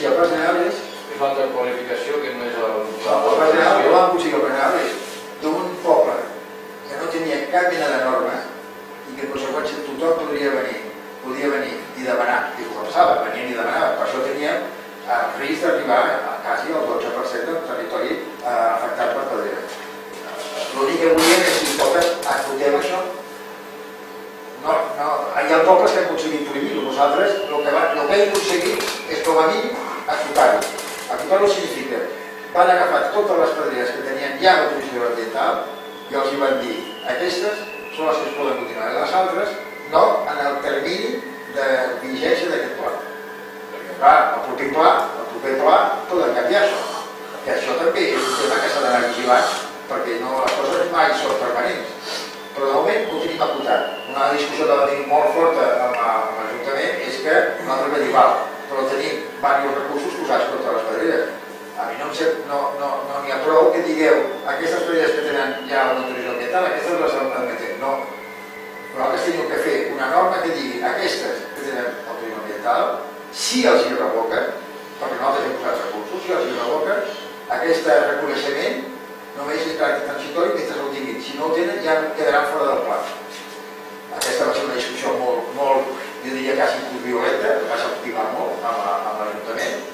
si, si el pla general és... És una altra qualificació que no és el El pla general, jo vam aconseguir general és d'un poble que no tenia cap mena de norma i que en conseqüència tothom podria venir, podia venir i demanar, i ho passava, venien i demanaven, per això teníem el risc d'arribar a quasi al 12% del territori eh, afectat per pedrera. Eh, L'únic que volíem és si pobles acotem això. No, no, hi ha pobles que han aconseguit prohibir-ho, nosaltres el que, va, el que hem aconseguit és com a mínim acotar-ho. Acotar-ho significa van agafar totes les pedreres que tenien ja l'autorització ambiental i els hi van dir aquestes són les que es poden continuar i les altres no en el termini de vigència d'aquest pla. Perquè clar, el proper pla, el proper pla poden canviar això. Que això també és un tema que s'ha d'anar vigilant perquè no, les coses mai són permanents. Però de moment tenim acotat. Una discussió que va tenir molt forta amb, amb l'Ajuntament és que nosaltres vam dir, val, però tenim diversos recursos posats contra les pedreres a mi no, sap, no, no, no n'hi ha prou que digueu aquestes pedreres que tenen ja una autorització ambiental, aquestes les admetem. No. Nosaltres tenim que fer una norma que digui aquestes que tenen autorització ambiental, si els hi revoquen, perquè nosaltres hem posat recursos, si els hi revoquen, aquest reconeixement només és caràcter transitori no ho tinguin. Si no ho tenen ja quedaran fora del pla. Aquesta va ser una discussió molt, molt jo diria quasi violenta, que va sortir molt amb l'Ajuntament,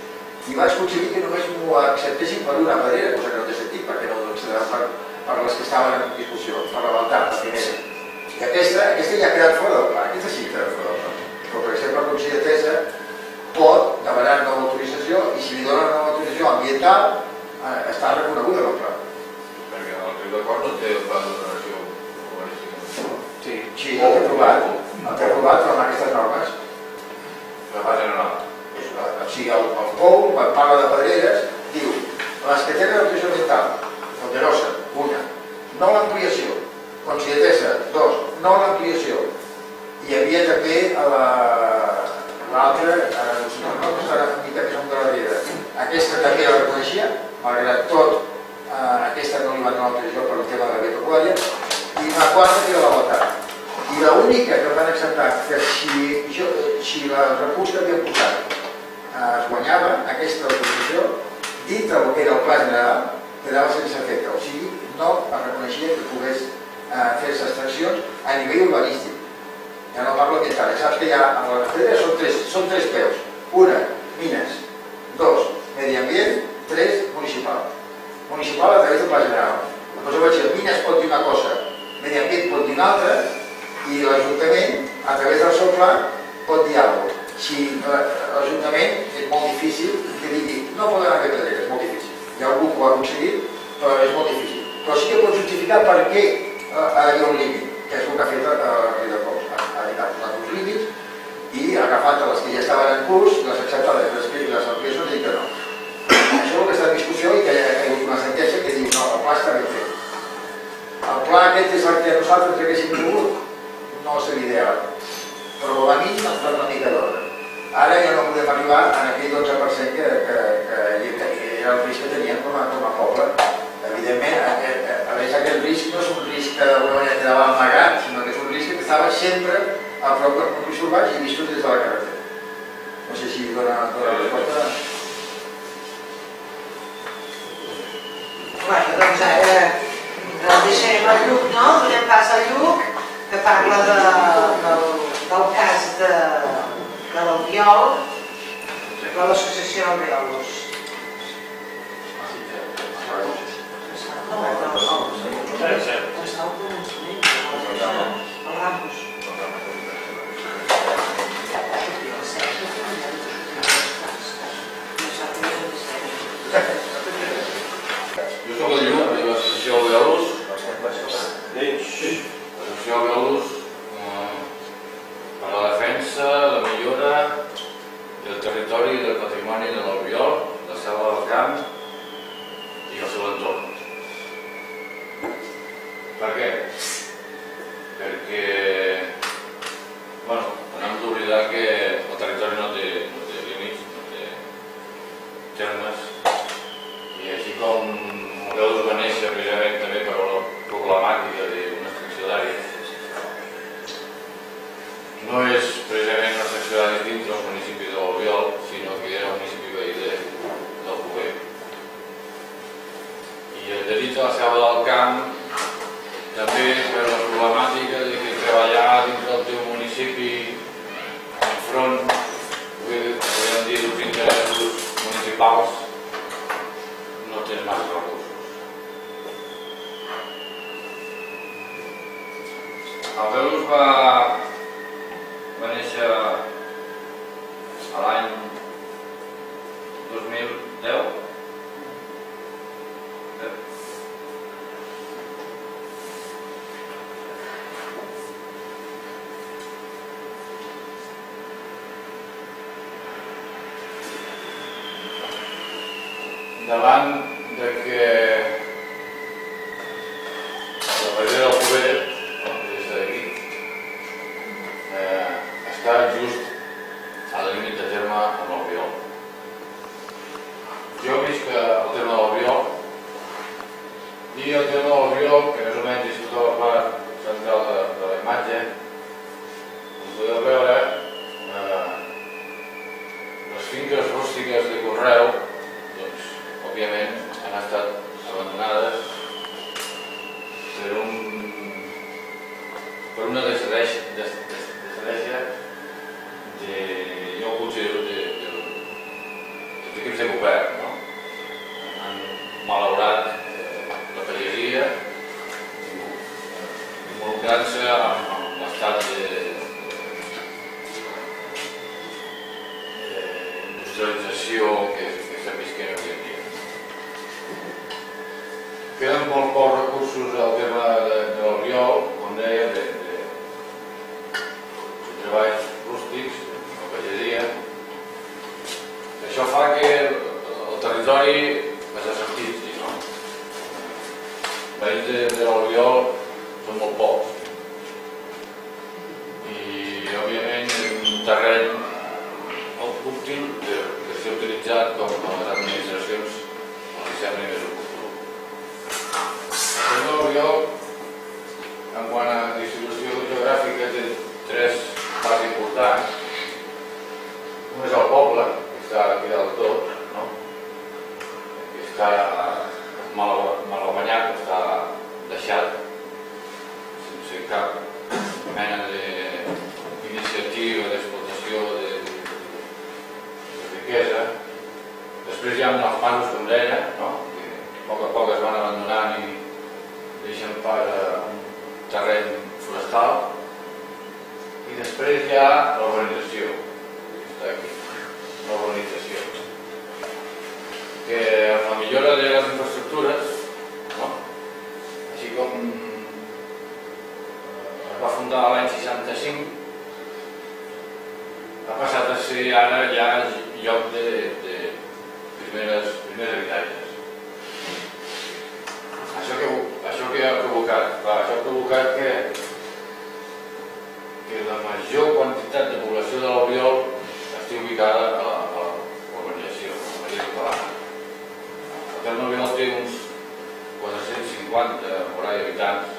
i vaig aconseguir que només m'ho acceptessin per una pedrera, cosa que no té sentit, perquè no doncs, per, per les que estaven en discussió, per la voltant, la primera. I aquesta, aquesta ja ha quedat fora del pla, aquesta sí que ha quedat fora del pla. Però, per exemple, el Consell de Tesa pot demanar nova autorització i si li donen nova autorització ambiental, eh, està reconeguda en el pla. De Cor no té pla d'ordenació urbanística. Sí, sí, el té aprovat, el té aprovat, però amb aquestes normes. El pla general. És o sigui, el, el POU, quan parla de pedreres, diu Les que tenen autorització ambiental, Fonderosa, una. No l'ampliació. Considetesa, dos. No l'ampliació. I hi havia també a la l'altra, eh, no, no, no serà una mica que som de la Riera. Aquesta també la reconeixia, malgrat tot, aquesta no li van donar l'autorització per un tema de la pecuària, i una quarta que la Baltar. I l'única que van acceptar que si, jo, si la recurs que havien posat eh, es guanyava, aquesta autorització, dintre del que era el pla general, quedava sense efecte. O sigui, no es reconeixia que pogués eh, fer-se extraccions a nivell urbanístic. Ja no parlo ambiental, saps que ha, en la carretera són tres, són tres peus. Una, mines. Dos, medi ambient. Tres, municipal. Municipal a través del pla general. Llavors vaig dir, mines pot dir una cosa, medi ambient pot dir una altra, i l'Ajuntament, a través del seu pla, pot dir alguna cosa. Si eh, l'Ajuntament és molt difícil que digui, no poden haver pedreres, és molt difícil. Hi ha algú que ho ha aconseguit, però és molt difícil. Però sí que pot justificar per què eh, hi ha un límit, que és el que ha fet a Riudecols. Ha, ha posat uns límits i ha agafat les que ja estaven en curs, les ha acceptat, les ampliacions i que no. Això és el que està en discussió i que hi ha hagut una sentència que diu, no, el pla està ben fet. Aquest és el que nosaltres haguéssim volgut, no és l'ideal, però com a mínim ens dona una mica d'ordre. Ara ja no podem arribar a aquell 12% que, que, que, que era el risc que teníem com a, com a poble. Evidentment, a, a, a més aquest risc no és un risc que d'alguna manera quedava amagat, sinó que és un risc que estava sempre a prop dels nuclis urbans i vistos des de la carretera. No sé si dona, dona resposta. Bueno, doncs ara eh, deixarem el Lluc, no? Donem pas al Lluc, que parla de, del, del cas de, de l'Albiol, de l'associació Albiolus. No, no, no, el pronunciament, el Rambus. Jo soc el Lluc, de l'associació Alveolus. L'associació Alveolus eh, per la defensa, la millora del territori i del patrimoni de l'Albiol, la selva del camp i el seu entorn. Per què? Perquè, bueno, no hem d'oblidar que el territori no té, límits, no té termes, i així com Morelos va néixer també per la problemàtica d'una extracció d'àrees, no és precisament una extracció d'àrees dintre del municipi de l'Albiol, sinó que era un municipi veí de, del. I el desig de la selva del camp també per la problemàtica de que treballar dintre del teu municipi enfront, podríem dir, dels interessos municipals no tens massa recursos. El Velus va, va néixer a l'any 2010. Eh? davant va fundar l'any 65, ha passat a ser ara ja lloc de, de primeres, primers habitatges. Això que, això que ha provocat? Clar, això ha provocat que, que la major quantitat de població de l'Oriol estigui ubicada a la, a la urbanització, a la majoria catalana. El terme Oriol té uns 450 por ahí habitants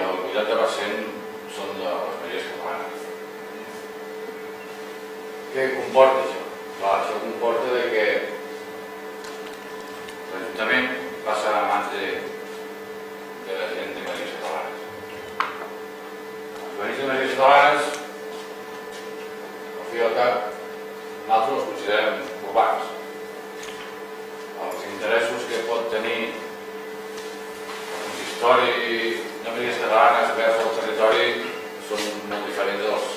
el 80% són de les majories catalanes. Què comporta això? Clar, això comporta que l'Ajuntament passa a mans de, de la gent de majories catalanes. Els veïns de majories catalanes, al fi i al cap, nosaltres els considerem urbans. Els interessos que pot tenir el consistori de majories catalanes vers el territori són molt diferents dels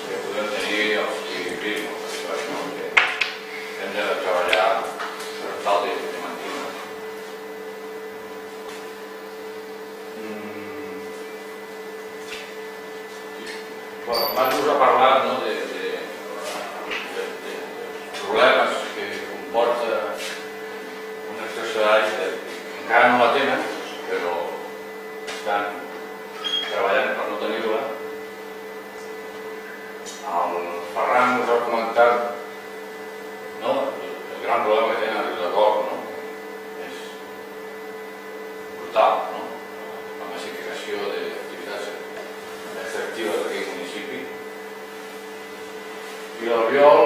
que podem tenir els que vivim al territori, no? que hem de treballar per tal de, de mantenir. Mm. Bueno, abans us ha parlat no, de, de, de, de, problemes que comporta una extracció d'aigua que encara no la tenen, però estan treballant per no tenir-la. El Ferran comentat no, el gran problema que tenen a Riudecols, no? és brutal, no? la massificació d'activitats extractives d'aquell municipi. I l'Albiol,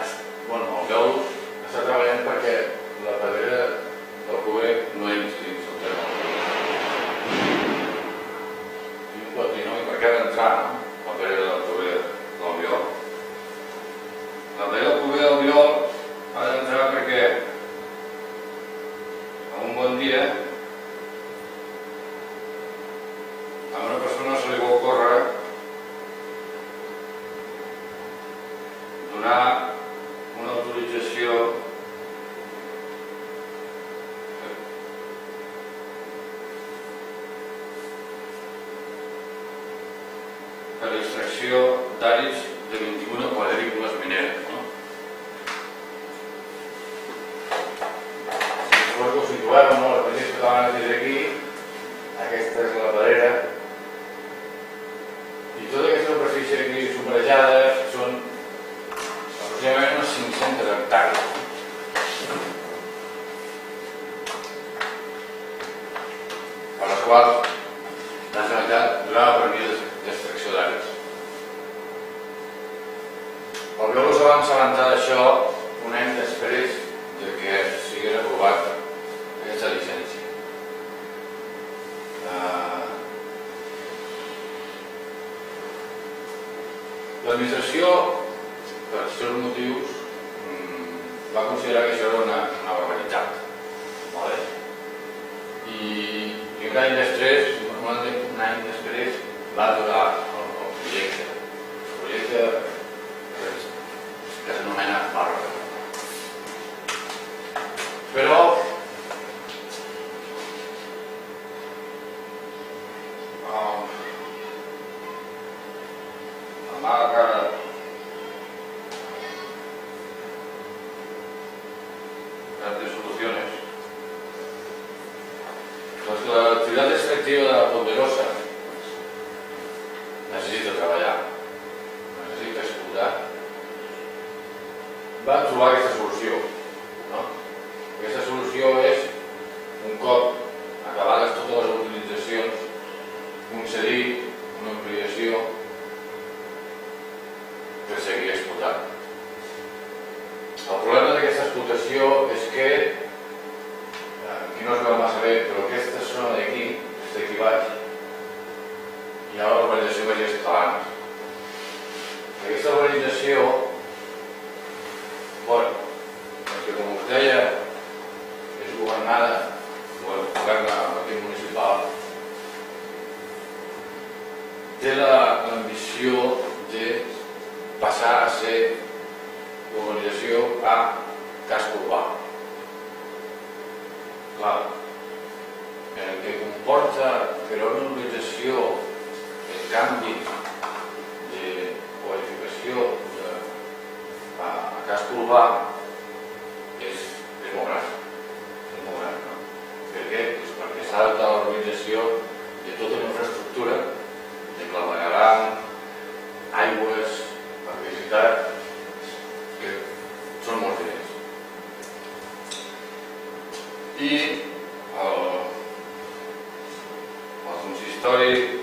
es- bueno, l'Albiol està treballant perquè la pedrera del Cuber no entri dins el terme. I un pot dir, no, i per què ha d'entrar, no? La pedrera del Cuber de l'Albiol. La pedrera del Cuber de l'Albiol ha d'entrar perquè en un bon dia a una persona se li vol córrer donar una autorització per l'extracció d'àrids de provocar cas urbà. Clar, el que comporta per una organització el canvi de qualificació a, cas urbà és demogràfic. demogràfic no? Per què? Doncs perquè s'ha d'adaptar l'organització de tota una infraestructura de clavegaram, i a, a sunt și istorii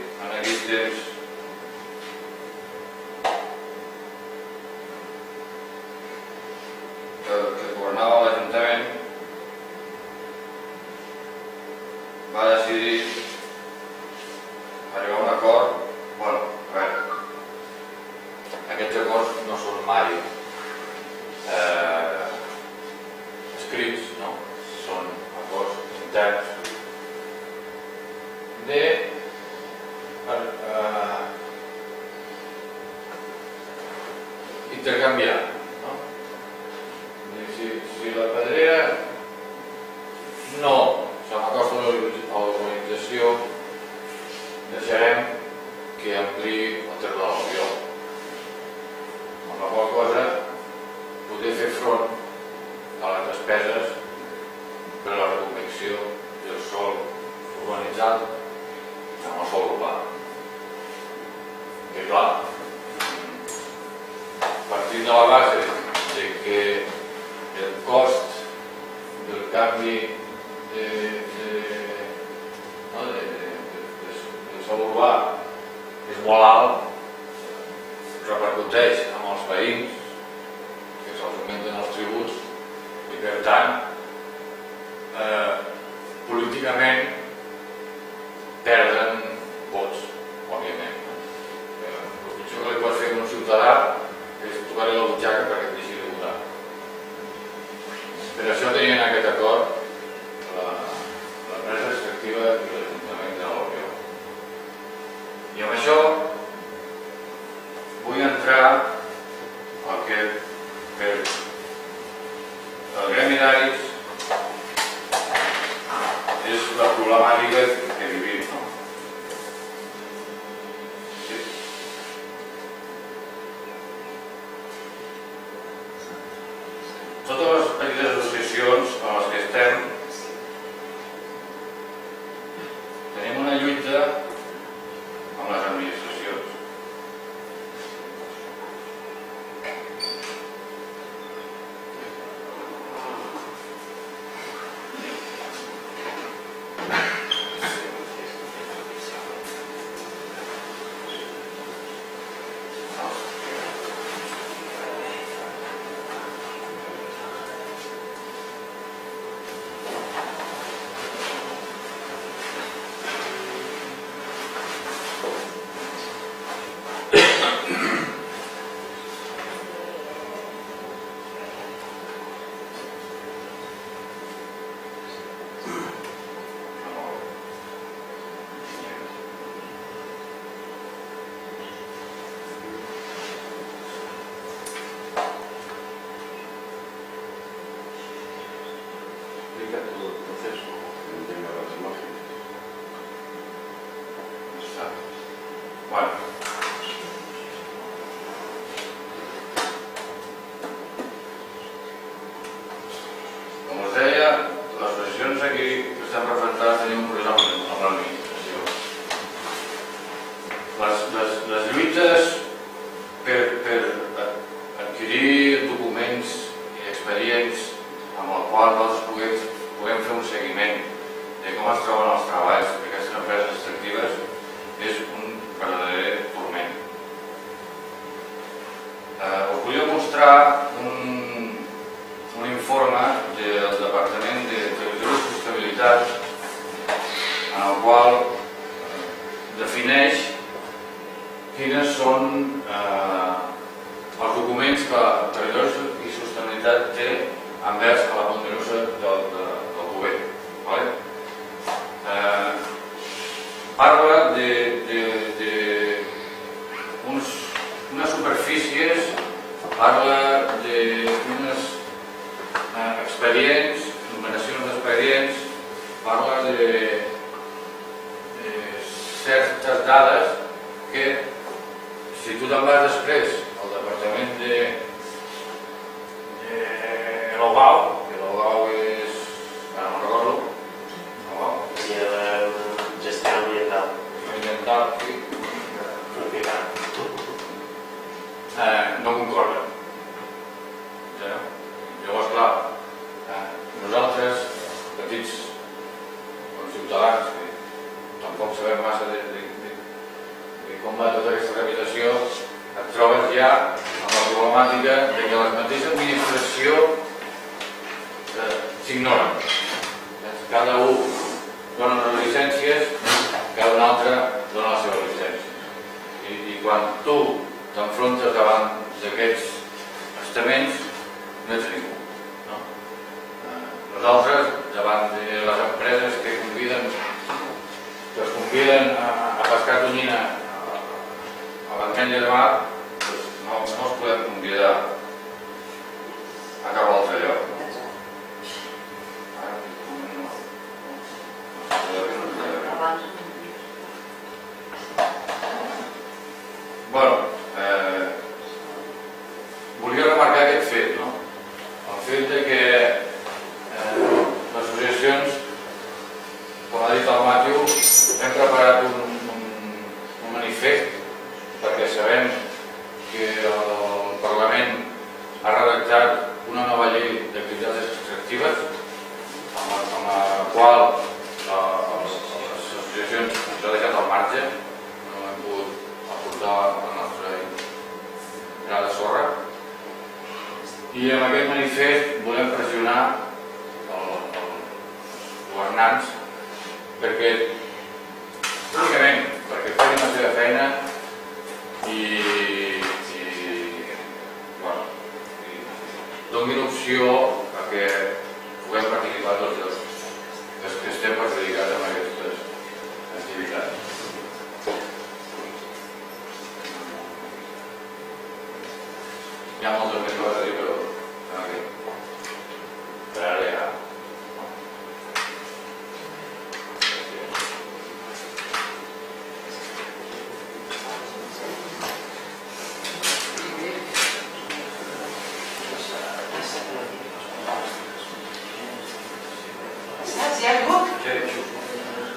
entrar pogut hablar després al departament de, de l'OBAU, problemàtica de que la mateixa administració eh, s'ignoren. Cada un dona les llicències, cada un altre dona la seva llicència. I, i quan tu t'enfrontes davant d'aquests estaments, no ets ningú. No? Eh, nosaltres, davant de les empreses que conviden, que es conviden a, a pescar tonyina a, a l'Ametlla de Mar, 아니라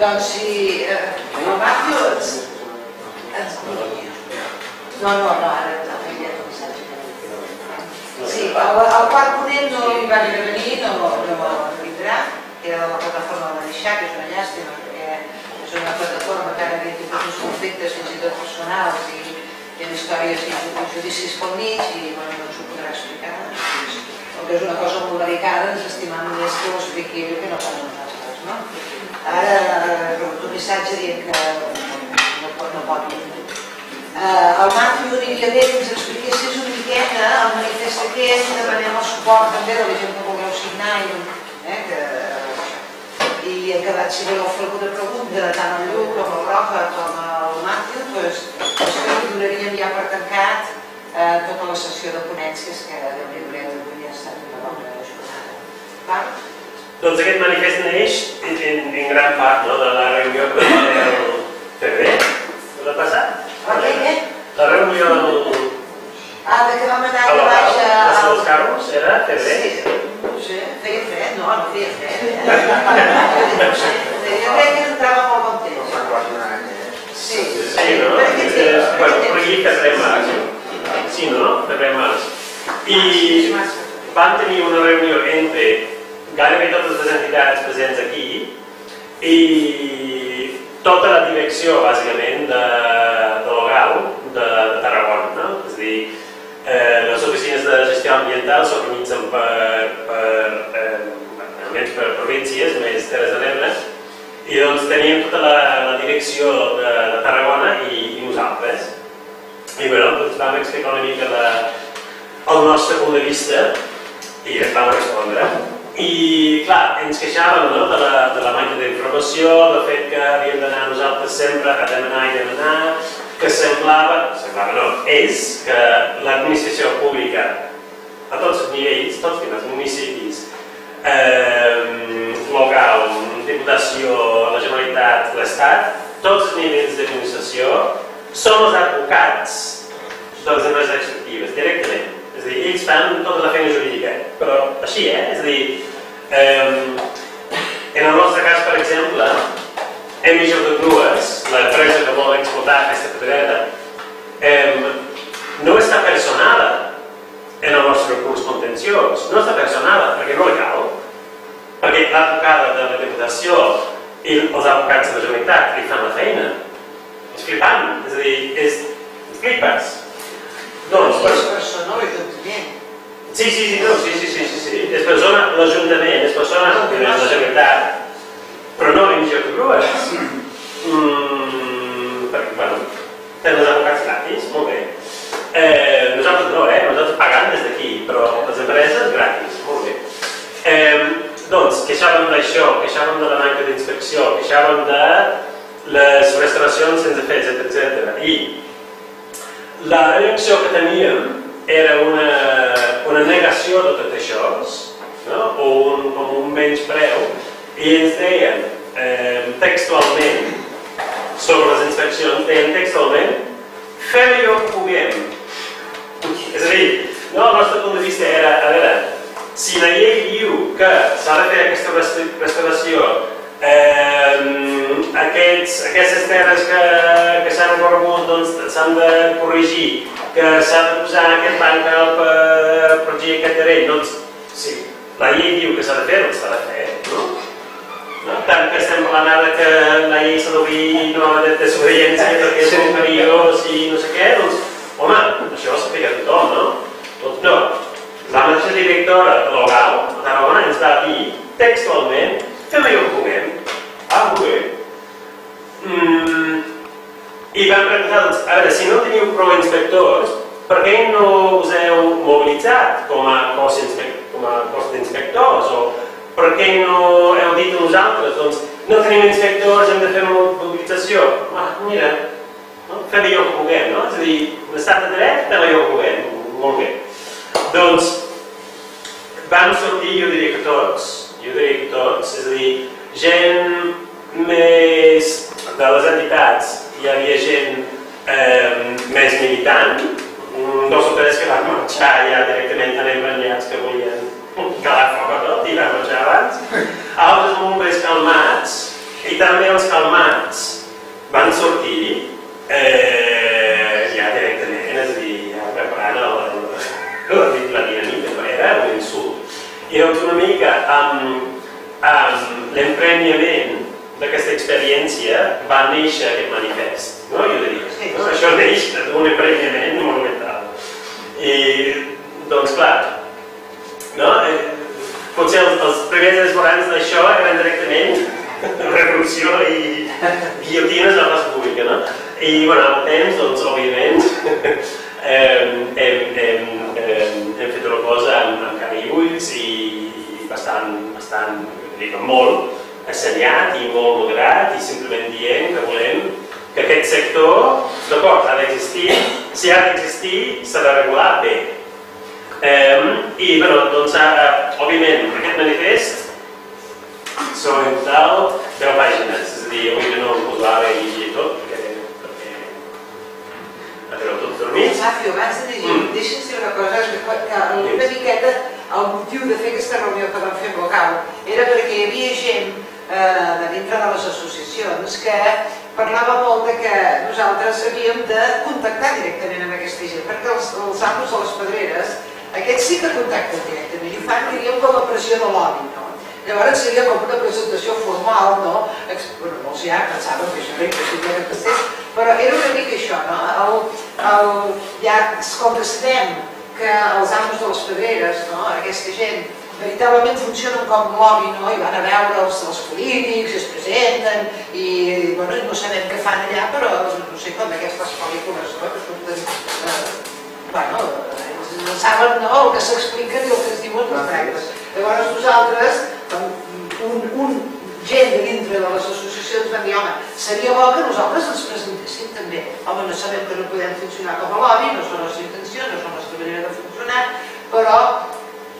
Doncs si eh, el Matthew ens, ens... No, no, no, ara no, ja no saps. Sí, el, el quart ponent no hi va venir, no, no vindrà, era la plataforma de l'Eixà, que és una llàstima, perquè és una plataforma que ara havia tingut uns conflictes fins i tot personals i, i en històries i ju- judicis pel mig i bueno, no ens ho podrà explicar. Com que és una cosa molt delicada, ens estimam més que ho expliqui ell que no pas nosaltres, no? Ara eh, un missatge dient que no pot, no pot venir. Eh, el Matthew diria bé que ens expliquessis una miqueta el manifest aquest, demanem el suport també de la gent que vulgueu signar i, eh, que, i he quedat si voleu fer alguna pregunta tant el Lluc com el Roca com el Matthew, doncs, doncs que donaríem ja per tancat eh, tota la sessió de ponències que déu nhi do avui ha estat una bona jornada. Val? Doncs aquest manifest neix en, en, en gran part no, de la reunió que va haver el febrer, l'ha passat? Què? La reunió del, Ah, de que vam anar a la baix a... dels carros, era febrer? Sí, no sé, feia fred, no, no feia fred. Eh? No sé, jo crec que entrava molt bon temps. Fa quasi un any, eh? Sí, Sí, no? Aquest Eh, bueno, aquest per aquí febrer març. Sí, no? Febrer març. I van tenir una reunió entre gairebé totes les entitats presents aquí i tota la direcció, bàsicament, de, de l'OGAU de, de Tarragona. No? És a dir, eh, les oficines de gestió ambiental s'organitzen per, per, eh, almenys per províncies, més Terres de l'Ebre, i doncs teníem tota la, la direcció de, de Tarragona i, i nosaltres. I bueno, doncs vam explicar una mica la, el nostre punt de vista i ens vam respondre. I, clar, ens queixàvem no, de, la, de la manca d'informació, del fet que havíem d'anar nosaltres sempre a demanar i demanar, que semblava, semblava no, és que l'administració pública a tots els nivells, tots els municipis, eh, local, diputació, la Generalitat, l'Estat, tots els nivells d'administració són els advocats de les empreses extractives, directament. És a dir, ells fan tota la feina jurídica, però així, eh? És a dir, eh, en el nostre cas, per exemple, hem vist de Crues, l'empresa que vol explotar aquesta pedrera, eh, no està personada en el nostre recurs contenciós, no està personada, perquè no li cal, perquè l'advocada de la Diputació i els advocats de la Generalitat li fan la feina. És flipant, és a dir, és flipes. Doncs, per, És persona l'Ajuntament. Sí, sí, sí, no, sí, sí, sí, sí, sí. És persona, l'Ajuntament, és persona de la Generalitat, però no l'emissió que grues. Mm, perquè, bueno, tenen els advocats gratis, molt bé. Eh, nosaltres no, eh? Nosaltres pagant des d'aquí, però les empreses gratis, molt bé. Eh, doncs, queixàvem d'això, queixàvem de la manca d'inspecció, queixàvem de les restauracions sense fer, etc etc. I la reacció que teníem era una, una negació de tot això, no? o un, com un menys preu, i ens deien eh, textualment sobre les inspeccions, deien textualment fem allò que puguem. És a dir, no, el nostre punt de vista era, a veure, si la llei diu que s'ha de fer aquesta resta- restauració, eh, aquests, aquestes terres que, que s'han corregut doncs, s'han de corregir, que s'ha de posar aquest banc per protegir aquest terreny, doncs sí, la llei diu que s'ha de fer, doncs s'ha de fer, no? no? Tant que estem parlant ara que la llei s'ha d'obrir no de desobediència perquè és un perillós i no sé què, doncs, home, això ho sabia tothom, no? Doncs no. La mateixa directora local de Tarragona ens va dir textualment fem allò que puguem. Ah, molt bé. Mm, I vam preguntar, doncs, a veure, si no teniu prou inspectors, per què no us heu mobilitzat com a cos, com a cos d'inspectors? O per què no heu dit a nosaltres, doncs, no tenim inspectors, hem de fer mobilització? Ah, mira, no? fem allò que puguem, no? És a dir, l'estat de dret, fem allò que puguem. Molt bé. Doncs, vam sortir, jo diria que tots, jo diria tots, és a dir, gent més de les entitats, hi havia gent eh, més militant, dos o tres que van marxar ja directament tan emprenyats que volien calar foc a tot i van marxar abans, altres més calmats, i també els calmats van sortir eh, ja directament, és a dir, ja preparant el, el, la, dinamita, era un insult. I doncs una mica amb, amb l'emprenyament d'aquesta experiència va néixer aquest manifest, no? Jo diria, no? això neix d'un emprenyament monumental. I, doncs clar, no? Eh, potser els, els primers esborrans d'això eren directament revolució i guillotines a la pública, no? I, bueno, amb el temps, doncs, òbviament, hem, hem, hem, hem, fet una cosa amb, amb cara i ulls i, i bastant, bastant, dic, molt assenyat i molt moderat i simplement dient que volem que aquest sector, d'acord, ha d'existir, si ha d'existir, s'ha de regular bé. Eh, I, bueno, doncs, eh, òbviament, aquest manifest són en total 10 pàgines, és a dir, avui no ho posava i tot, acabeu tots dormits. Safio, abans de llegir, Mm. dir una cosa, que, que una miqueta el motiu de fer aquesta reunió que vam fer amb local era perquè hi havia gent eh, de dintre de les associacions que parlava molt de que nosaltres havíem de contactar directament amb aquesta gent, perquè els, els amos de les pedreres, aquests sí que contacten directament i fan, diríem, com a pressió de lobby, no? Llavors seria com una presentació formal, no? Bueno, molts ja pensaven que això era impossible que passés, però era una mica això, no? El, el, ja, com que sabem que els amos de les pedreres, no? aquesta gent, veritablement funcionen com lobby, no? i van a veure els, els polítics, es presenten, i bueno, no sabem què fan allà, però no sé, com aquestes pel·lícules, no? que surten, eh, bueno, saben no? el que s'explica i el que es diuen les regles. Llavors nosaltres, un, un gent de dintre de les associacions van dir, home, seria bo que nosaltres ens presentéssim també. Home, no sabem que no podem funcionar com a lobby, no són les intencions, no són la nostra manera de funcionar, però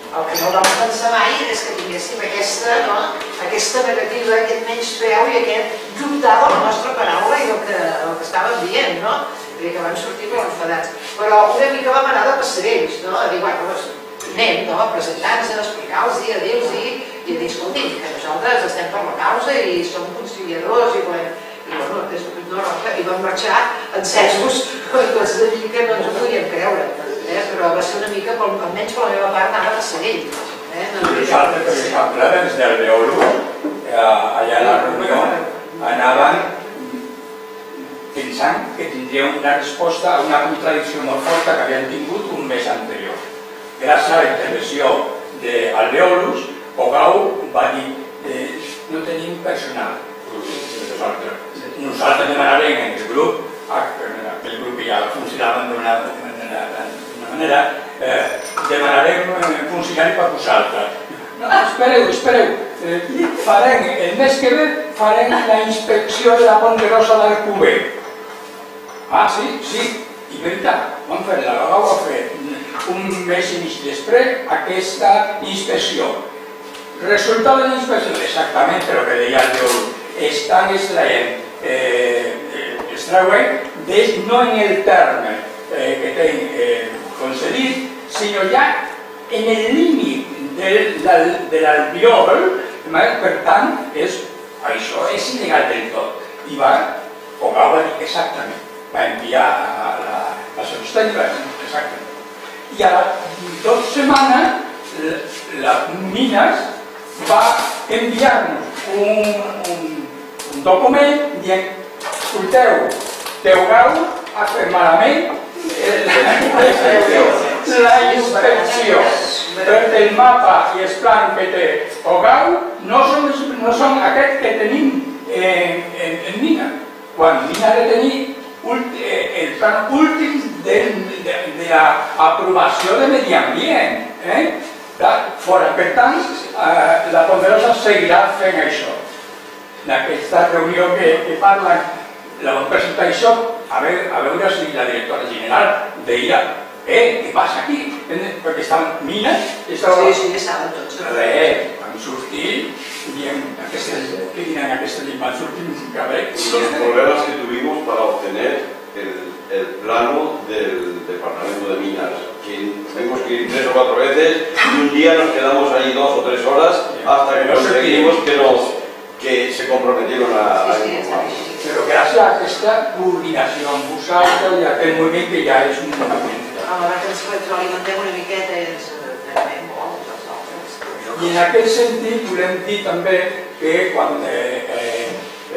el que no vam pensar mai és que tinguéssim aquesta, no? aquesta negativa, aquest menyspreu i aquest dubtar de la nostra paraula i del que, el que estàvem dient, no? Vull dir que vam sortir molt enfadats. Però una mica vam anar de passerells, no? A dir, bueno, doncs, anem, no? A explicar-los, a dir-los i, i dir, escolti, que nosaltres estem per la causa i som conciliadors i volem... I, bueno, és, no, i vam marxar encesos, doncs una mica no ens ho podíem creure, eh? però va ser una mica, pel, almenys per la meva part, anar de passerell. Eh? No, Nosaltres, per exemple, des del Beolo, eh, allà a la reunió, anaven pensant que tindria una resposta a una contradicció molt forta que havien tingut un mes anterior. Gràcies a la intervenció d'Alveolus, Ogau va dir eh, no tenim personal. Nosaltres, nosaltres demanarem en el grup, ah, el grup ja funcionava d'una d'una manera, eh, demanarem eh, funcionari per vosaltres. No, espereu, espereu. Eh, farem, el mes que ve farem la inspecció de la Ponderosa del Cuber. Ah, sí, sí, veritat, vam fer la Gau va fer un mes i mig després aquesta inspecció. Resultat de la inspecció, exactament el que deia el Déu, estan extraient, eh, eh, extrauen des, no en el terme eh, que ten eh, concedit, sinó ja en el límit del, del, de l'albiol, per tant, és, això és del tot. I va, o va dir exactament, va enviar a la, va dir exactament. I a les dues setmanes, la, Minas va enviar-nos un, un, un document dient, escolteu, Teugau ha fet malament eh, la, inspecció perquè el mapa i el plan que té Ogau no són, no són aquests que tenim eh, en, en Mina. Quan Mina ha de tenir el plan últim de, de, de l'aprovació de medi ambient. Eh? Fora, per tant, eh, la Ponderosa seguirà fent això. En aquesta reunió que, que parlen, la vam presentar això, a veure, a veure si la directora general deia eh, què passa aquí? Perquè estaven mines, estaven... Sí, sí, saben tots. Res, vam sortir, diem, aquesta, diran aquesta gent? Van sortir un cabret. Los problemas que tuvimos para obtener el, el plano del departamento de minas, que tuvimos que ir tres o cuatro veces y un día nos quedamos ahí dos o tres horas hasta que conseguimos que nos que se comprometieron a, a informarnos. bé. Però gràcies a aquesta coordinació amb vosaltres i a aquest moviment que ja és un moviment. A que ens retroalimentem una miqueta i ens I en aquest sentit volem dir també que quan eh, eh,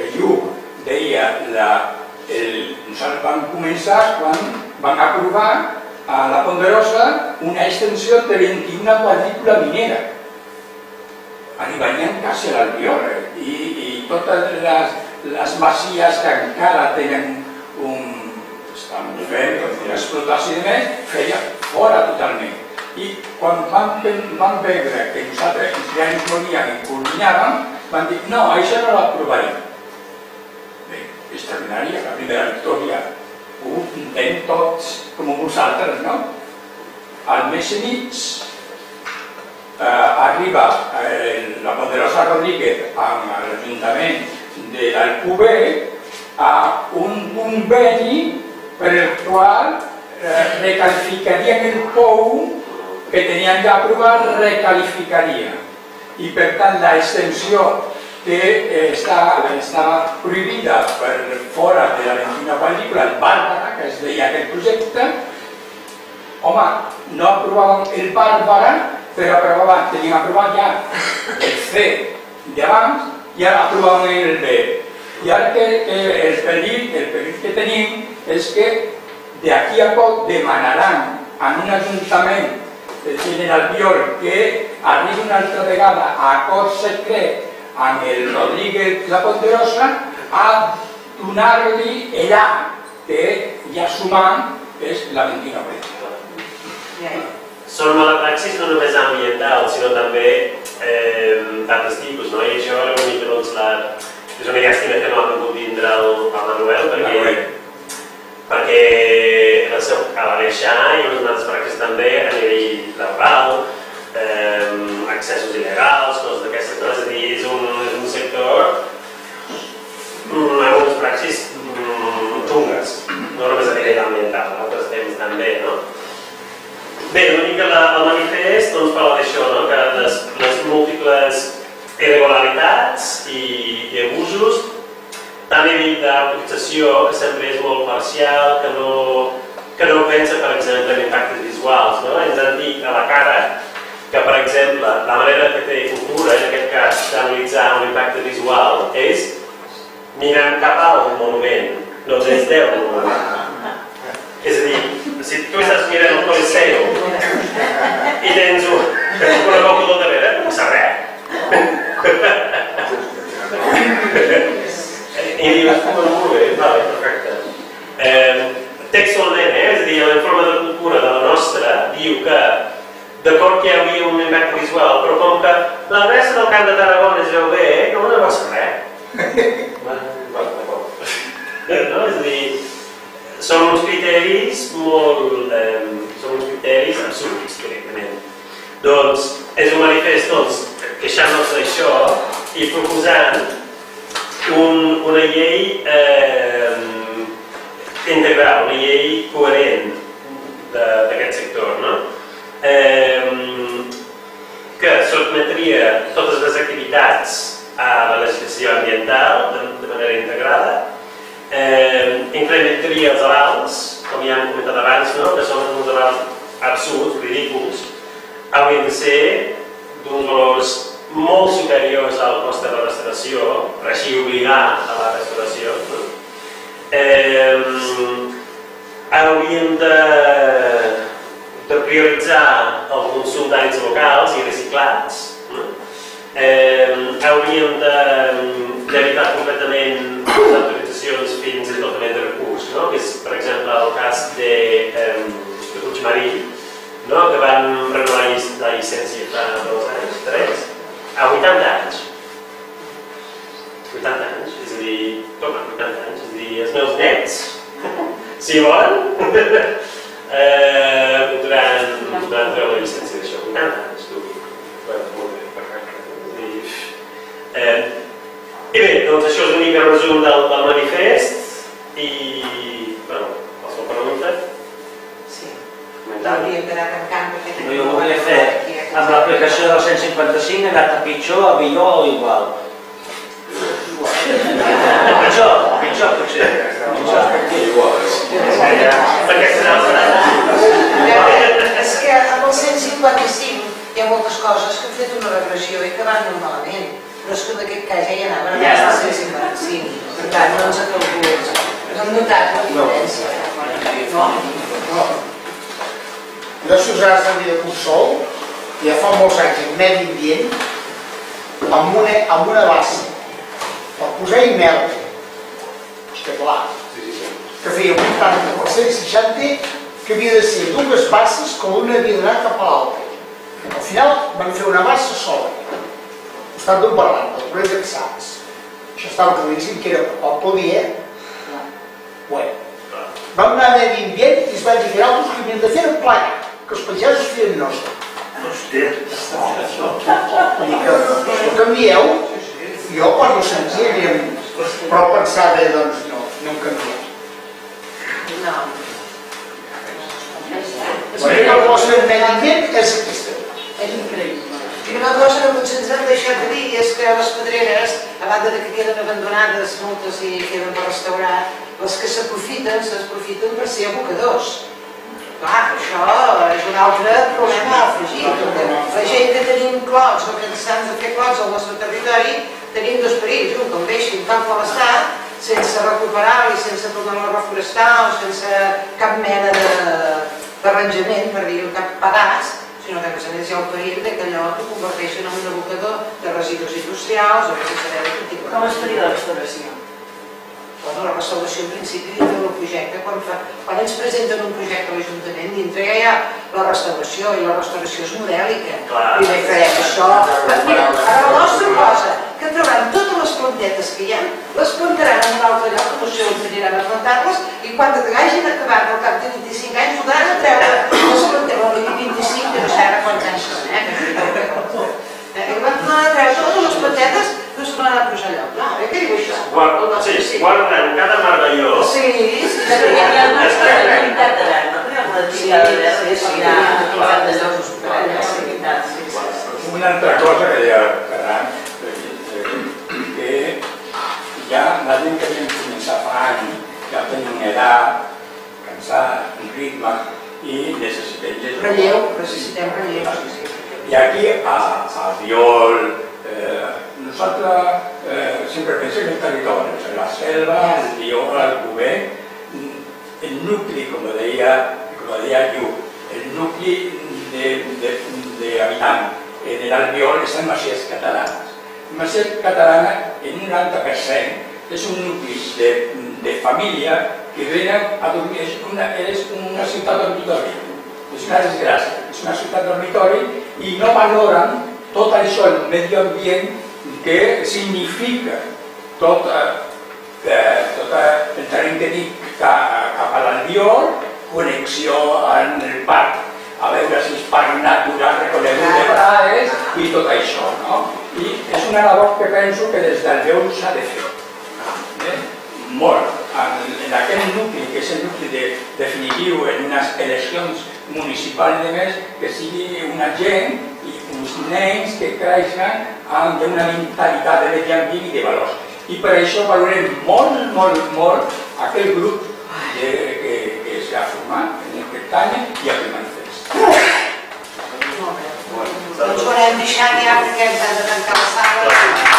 el Lluc deia la, el, nosaltres vam començar quan van aprovar a la Ponderosa una extensió de 21 quadrícula minera. Arribarien quasi a l'Albiol eh? I, i totes les, masies que encara tenen un, estan fent l'explotació de més, feia fora totalment. I quan van, van veure que nosaltres ja ens volíem i coordinàvem, van dir, no, això no l'aprovarem. Bé, extraordinària, la primera victòria. Ho contem tots com vosaltres, no? Al mes i mig eh, arriba eh, la poderosa Rodríguez amb l'Ajuntament de l'Alcubé a un conveni per el qual eh, recalificarien el POU que tenien ja aprovat, recalificaria. I per tant l'extensió que eh, està, prohibida per fora de la 21 pel·lícula, el Bàrbara, que es deia aquest projecte, home, no aprovàvem el Bàrbara, però aprovàvem, teníem aprovat ja el C d'abans i ara aprovàvem el B. I ara que, que el perill que tenim és que d'aquí a poc demanaran en un ajuntament el general Biol que arribi una altra vegada a acord secret amb el Rodríguez La Ponderosa a donar-li allà que ja sumant és la 29. Són mala praxis no només ambientals, sinó també eh, d'altres tipus, no? I això era una mica, doncs, la... És una llàstima que no ha pogut vindre el, el Manuel, perquè, Manuel. Perquè el seu, a la deixar i unes altres praxis també a nivell laboral, eh, accessos il·legals, coses d'aquestes, no? És a dir, és un, és un sector mm, amb unes praxis mm, xungues, no només a nivell ambiental, en altres temes també, no? Bé, una mica la, el manifest doncs, parla d'això, no? que les, les múltiples irregularitats i, i abusos, tant a nivell d'utilització, que sempre és molt parcial, que no, que no pensa, per exemple, en impactes visuals. No? Ens han dit a la cara que, per exemple, la manera que té cultura, en aquest cas, d'analitzar un impacte visual és mirant cap a un monument, no des del monument. És a dir, si tu estàs mirant el Coliseu i tens un, una boca al darrere, no passa res. I dius, molt bé, vale, perfecte. Eh, textualment, eh? és a dir, l'informe de cultura de la nostra diu que d'acord que hi havia un impacte visual, però com que la resta del camp de Tarragona es veu bé, no, no passa res. No? És a dir, són uns criteris molt... Eh, són uns criteris absurds, directament. Doncs és un manifest, doncs, queixant-nos d'això i proposant un, una llei eh, integral, una llei coherent d'aquest sector, no? Eh, que sotmetria totes les activitats a la legislació ambiental de, de manera integrada, eh, incrementaria els avals, com ja hem comentat abans, no? que són uns avals absurds, ridículs, haurien de ser d'uns valors molt superiors al cost de la restauració, així obligar a la restauració. Eh, hauríem de, de prioritzar el consum d'ànims locals i reciclats. Eh, hauríem de- d'evitar completament les autoritzacions fins a esgotament de recurs, no? que és, per exemple, el cas de, eh, de Puigmarí, no? que van renovar la llicència fa dos anys, tres, a 80 anys. 80 anys, és a dir, toma, 80 anys, és a dir, els meus nets, si volen, eh, podran, podran treure la llicència d'això. 80 anys, tu. Bueno, molt bé, perfecte. Dir, eh, I bé, doncs això és una mica resum del, del manifest i, bueno, qualsevol pregunta? Sí. Hauríem tancant perquè... Jo volia fer amb l'aplicació del 155 he anat a pitjor, a millor o igual. Pitjor, És que amb el 155 hi ha moltes coses que han fet una regressió i que van molt malament. Però és que en aquest cas ja hi anaven a Ja. el 155. Per tant, no ens calcules. No hem notat la diferència. Jo si us has de dir de Consol, ja fa molts anys en medi ambient, amb una, amb una bassa, per posar-hi mel, clar, que feia 80 per 160, que havia de ser dues basses que l'una havia d'anar cap a l'altra. Al final van fer una bassa sola, al costat d'un barranc, del Pres de. Això estava claríssim que era per poble dia. Bueno, vam anar a ambient i es van dir que altres que havien de fer plegar, que els pagesos feien nostre. Hòstia. Vull dir que ho canvieu, jo quan ho però pensava, doncs no, no em canvieu. No. La meva cosa en medi ambient és aquesta. És increïble. I una cosa que potser ens hem deixat de dir és que les pedreres, a banda de que queden abandonades moltes i queden per restaurar, les que s'aprofiten, s'aprofiten per ser abocadors. Clar, això és un altre problema afegit, perquè la gent que tenim clots o que ens han de fer clots al nostre territori, tenim dos perills, un, que el deixin tal com està, sense recuperar-lo i sense tornar-lo a reforestar o sense cap mena de- d'arranjament, per dir-ho, cap pedaç, sinó que a més a més hi ha el perill de que allò t'ho converteixen en un abocador de residus industrials o que saber de quin tipus. Com es faria la restauració? Bueno, la restauració en principi dintre del projecte, quan, fa, quan ens presenten un projecte a l'Ajuntament, dintre ja hi ha la restauració i la restauració és modèlica. Clar. Primer farem això, però mira, ara la nostra cosa, que trauran totes les plantetes que hi ha, les plantaran en un altre lloc, no sé on aniran a plantar-les, i quan hagin acabat al cap de 25 anys, podran a treure les plantetes, bueno, 25, que no sé ara quants anys són, eh? que no. Eh, I quan tornaran a treure totes les plantetes, no es tornaran a posar lloc. No, eh, què diu això? El Guarda, nostre sí, guarden cada margalló. Sí, sí, sí. una activitat de verd, no? Hi ha una activitat de verd, Sí, sí, hi ha sí. activitat de llocs hospitalaris, activitats, sí, sí, sí. Una altra cosa que deia Ferran, eh, que ja la gent que vam començar fa anys ja tenen una edat, cansat, un ritme i necessitem llest. Relleu, necessitem relleu. I aquí a, a Viol, eh, nosaltres eh, sempre pensem en territoris, en la selva, el Viol, el Cuber, el nucli, com deia, com deia Lluc, el nucli de, de, de habitant en l'Albiol és en Masies Catalanes. Masies Catalanes, en un 90%, és un nucli de, de família que venen a dormir, és una, és una ciutat dormitori, és una desgràcia, és una ciutat dormitori i no valoren tot això, el medi ambient que significa tot, eh, tot eh, el terreny que ca- cap a l'Albiol, connexió amb el parc, a veure si és natural Prades i tot això, no? I és una labor que penso que des d'Albiol s'ha de fer. Eh? Molt. En, en aquell nucli, que és el nucli de, definitiu en unes eleccions municipals de més, que sigui una gent i uns nens que creixen amb una mentalitat de ambient i de valors. I per això valorem molt, molt, molt aquell grup de, que, que s'ha format en el pertany i a el Bocsó rendviselni, hát kell benne, nem kell a számolni.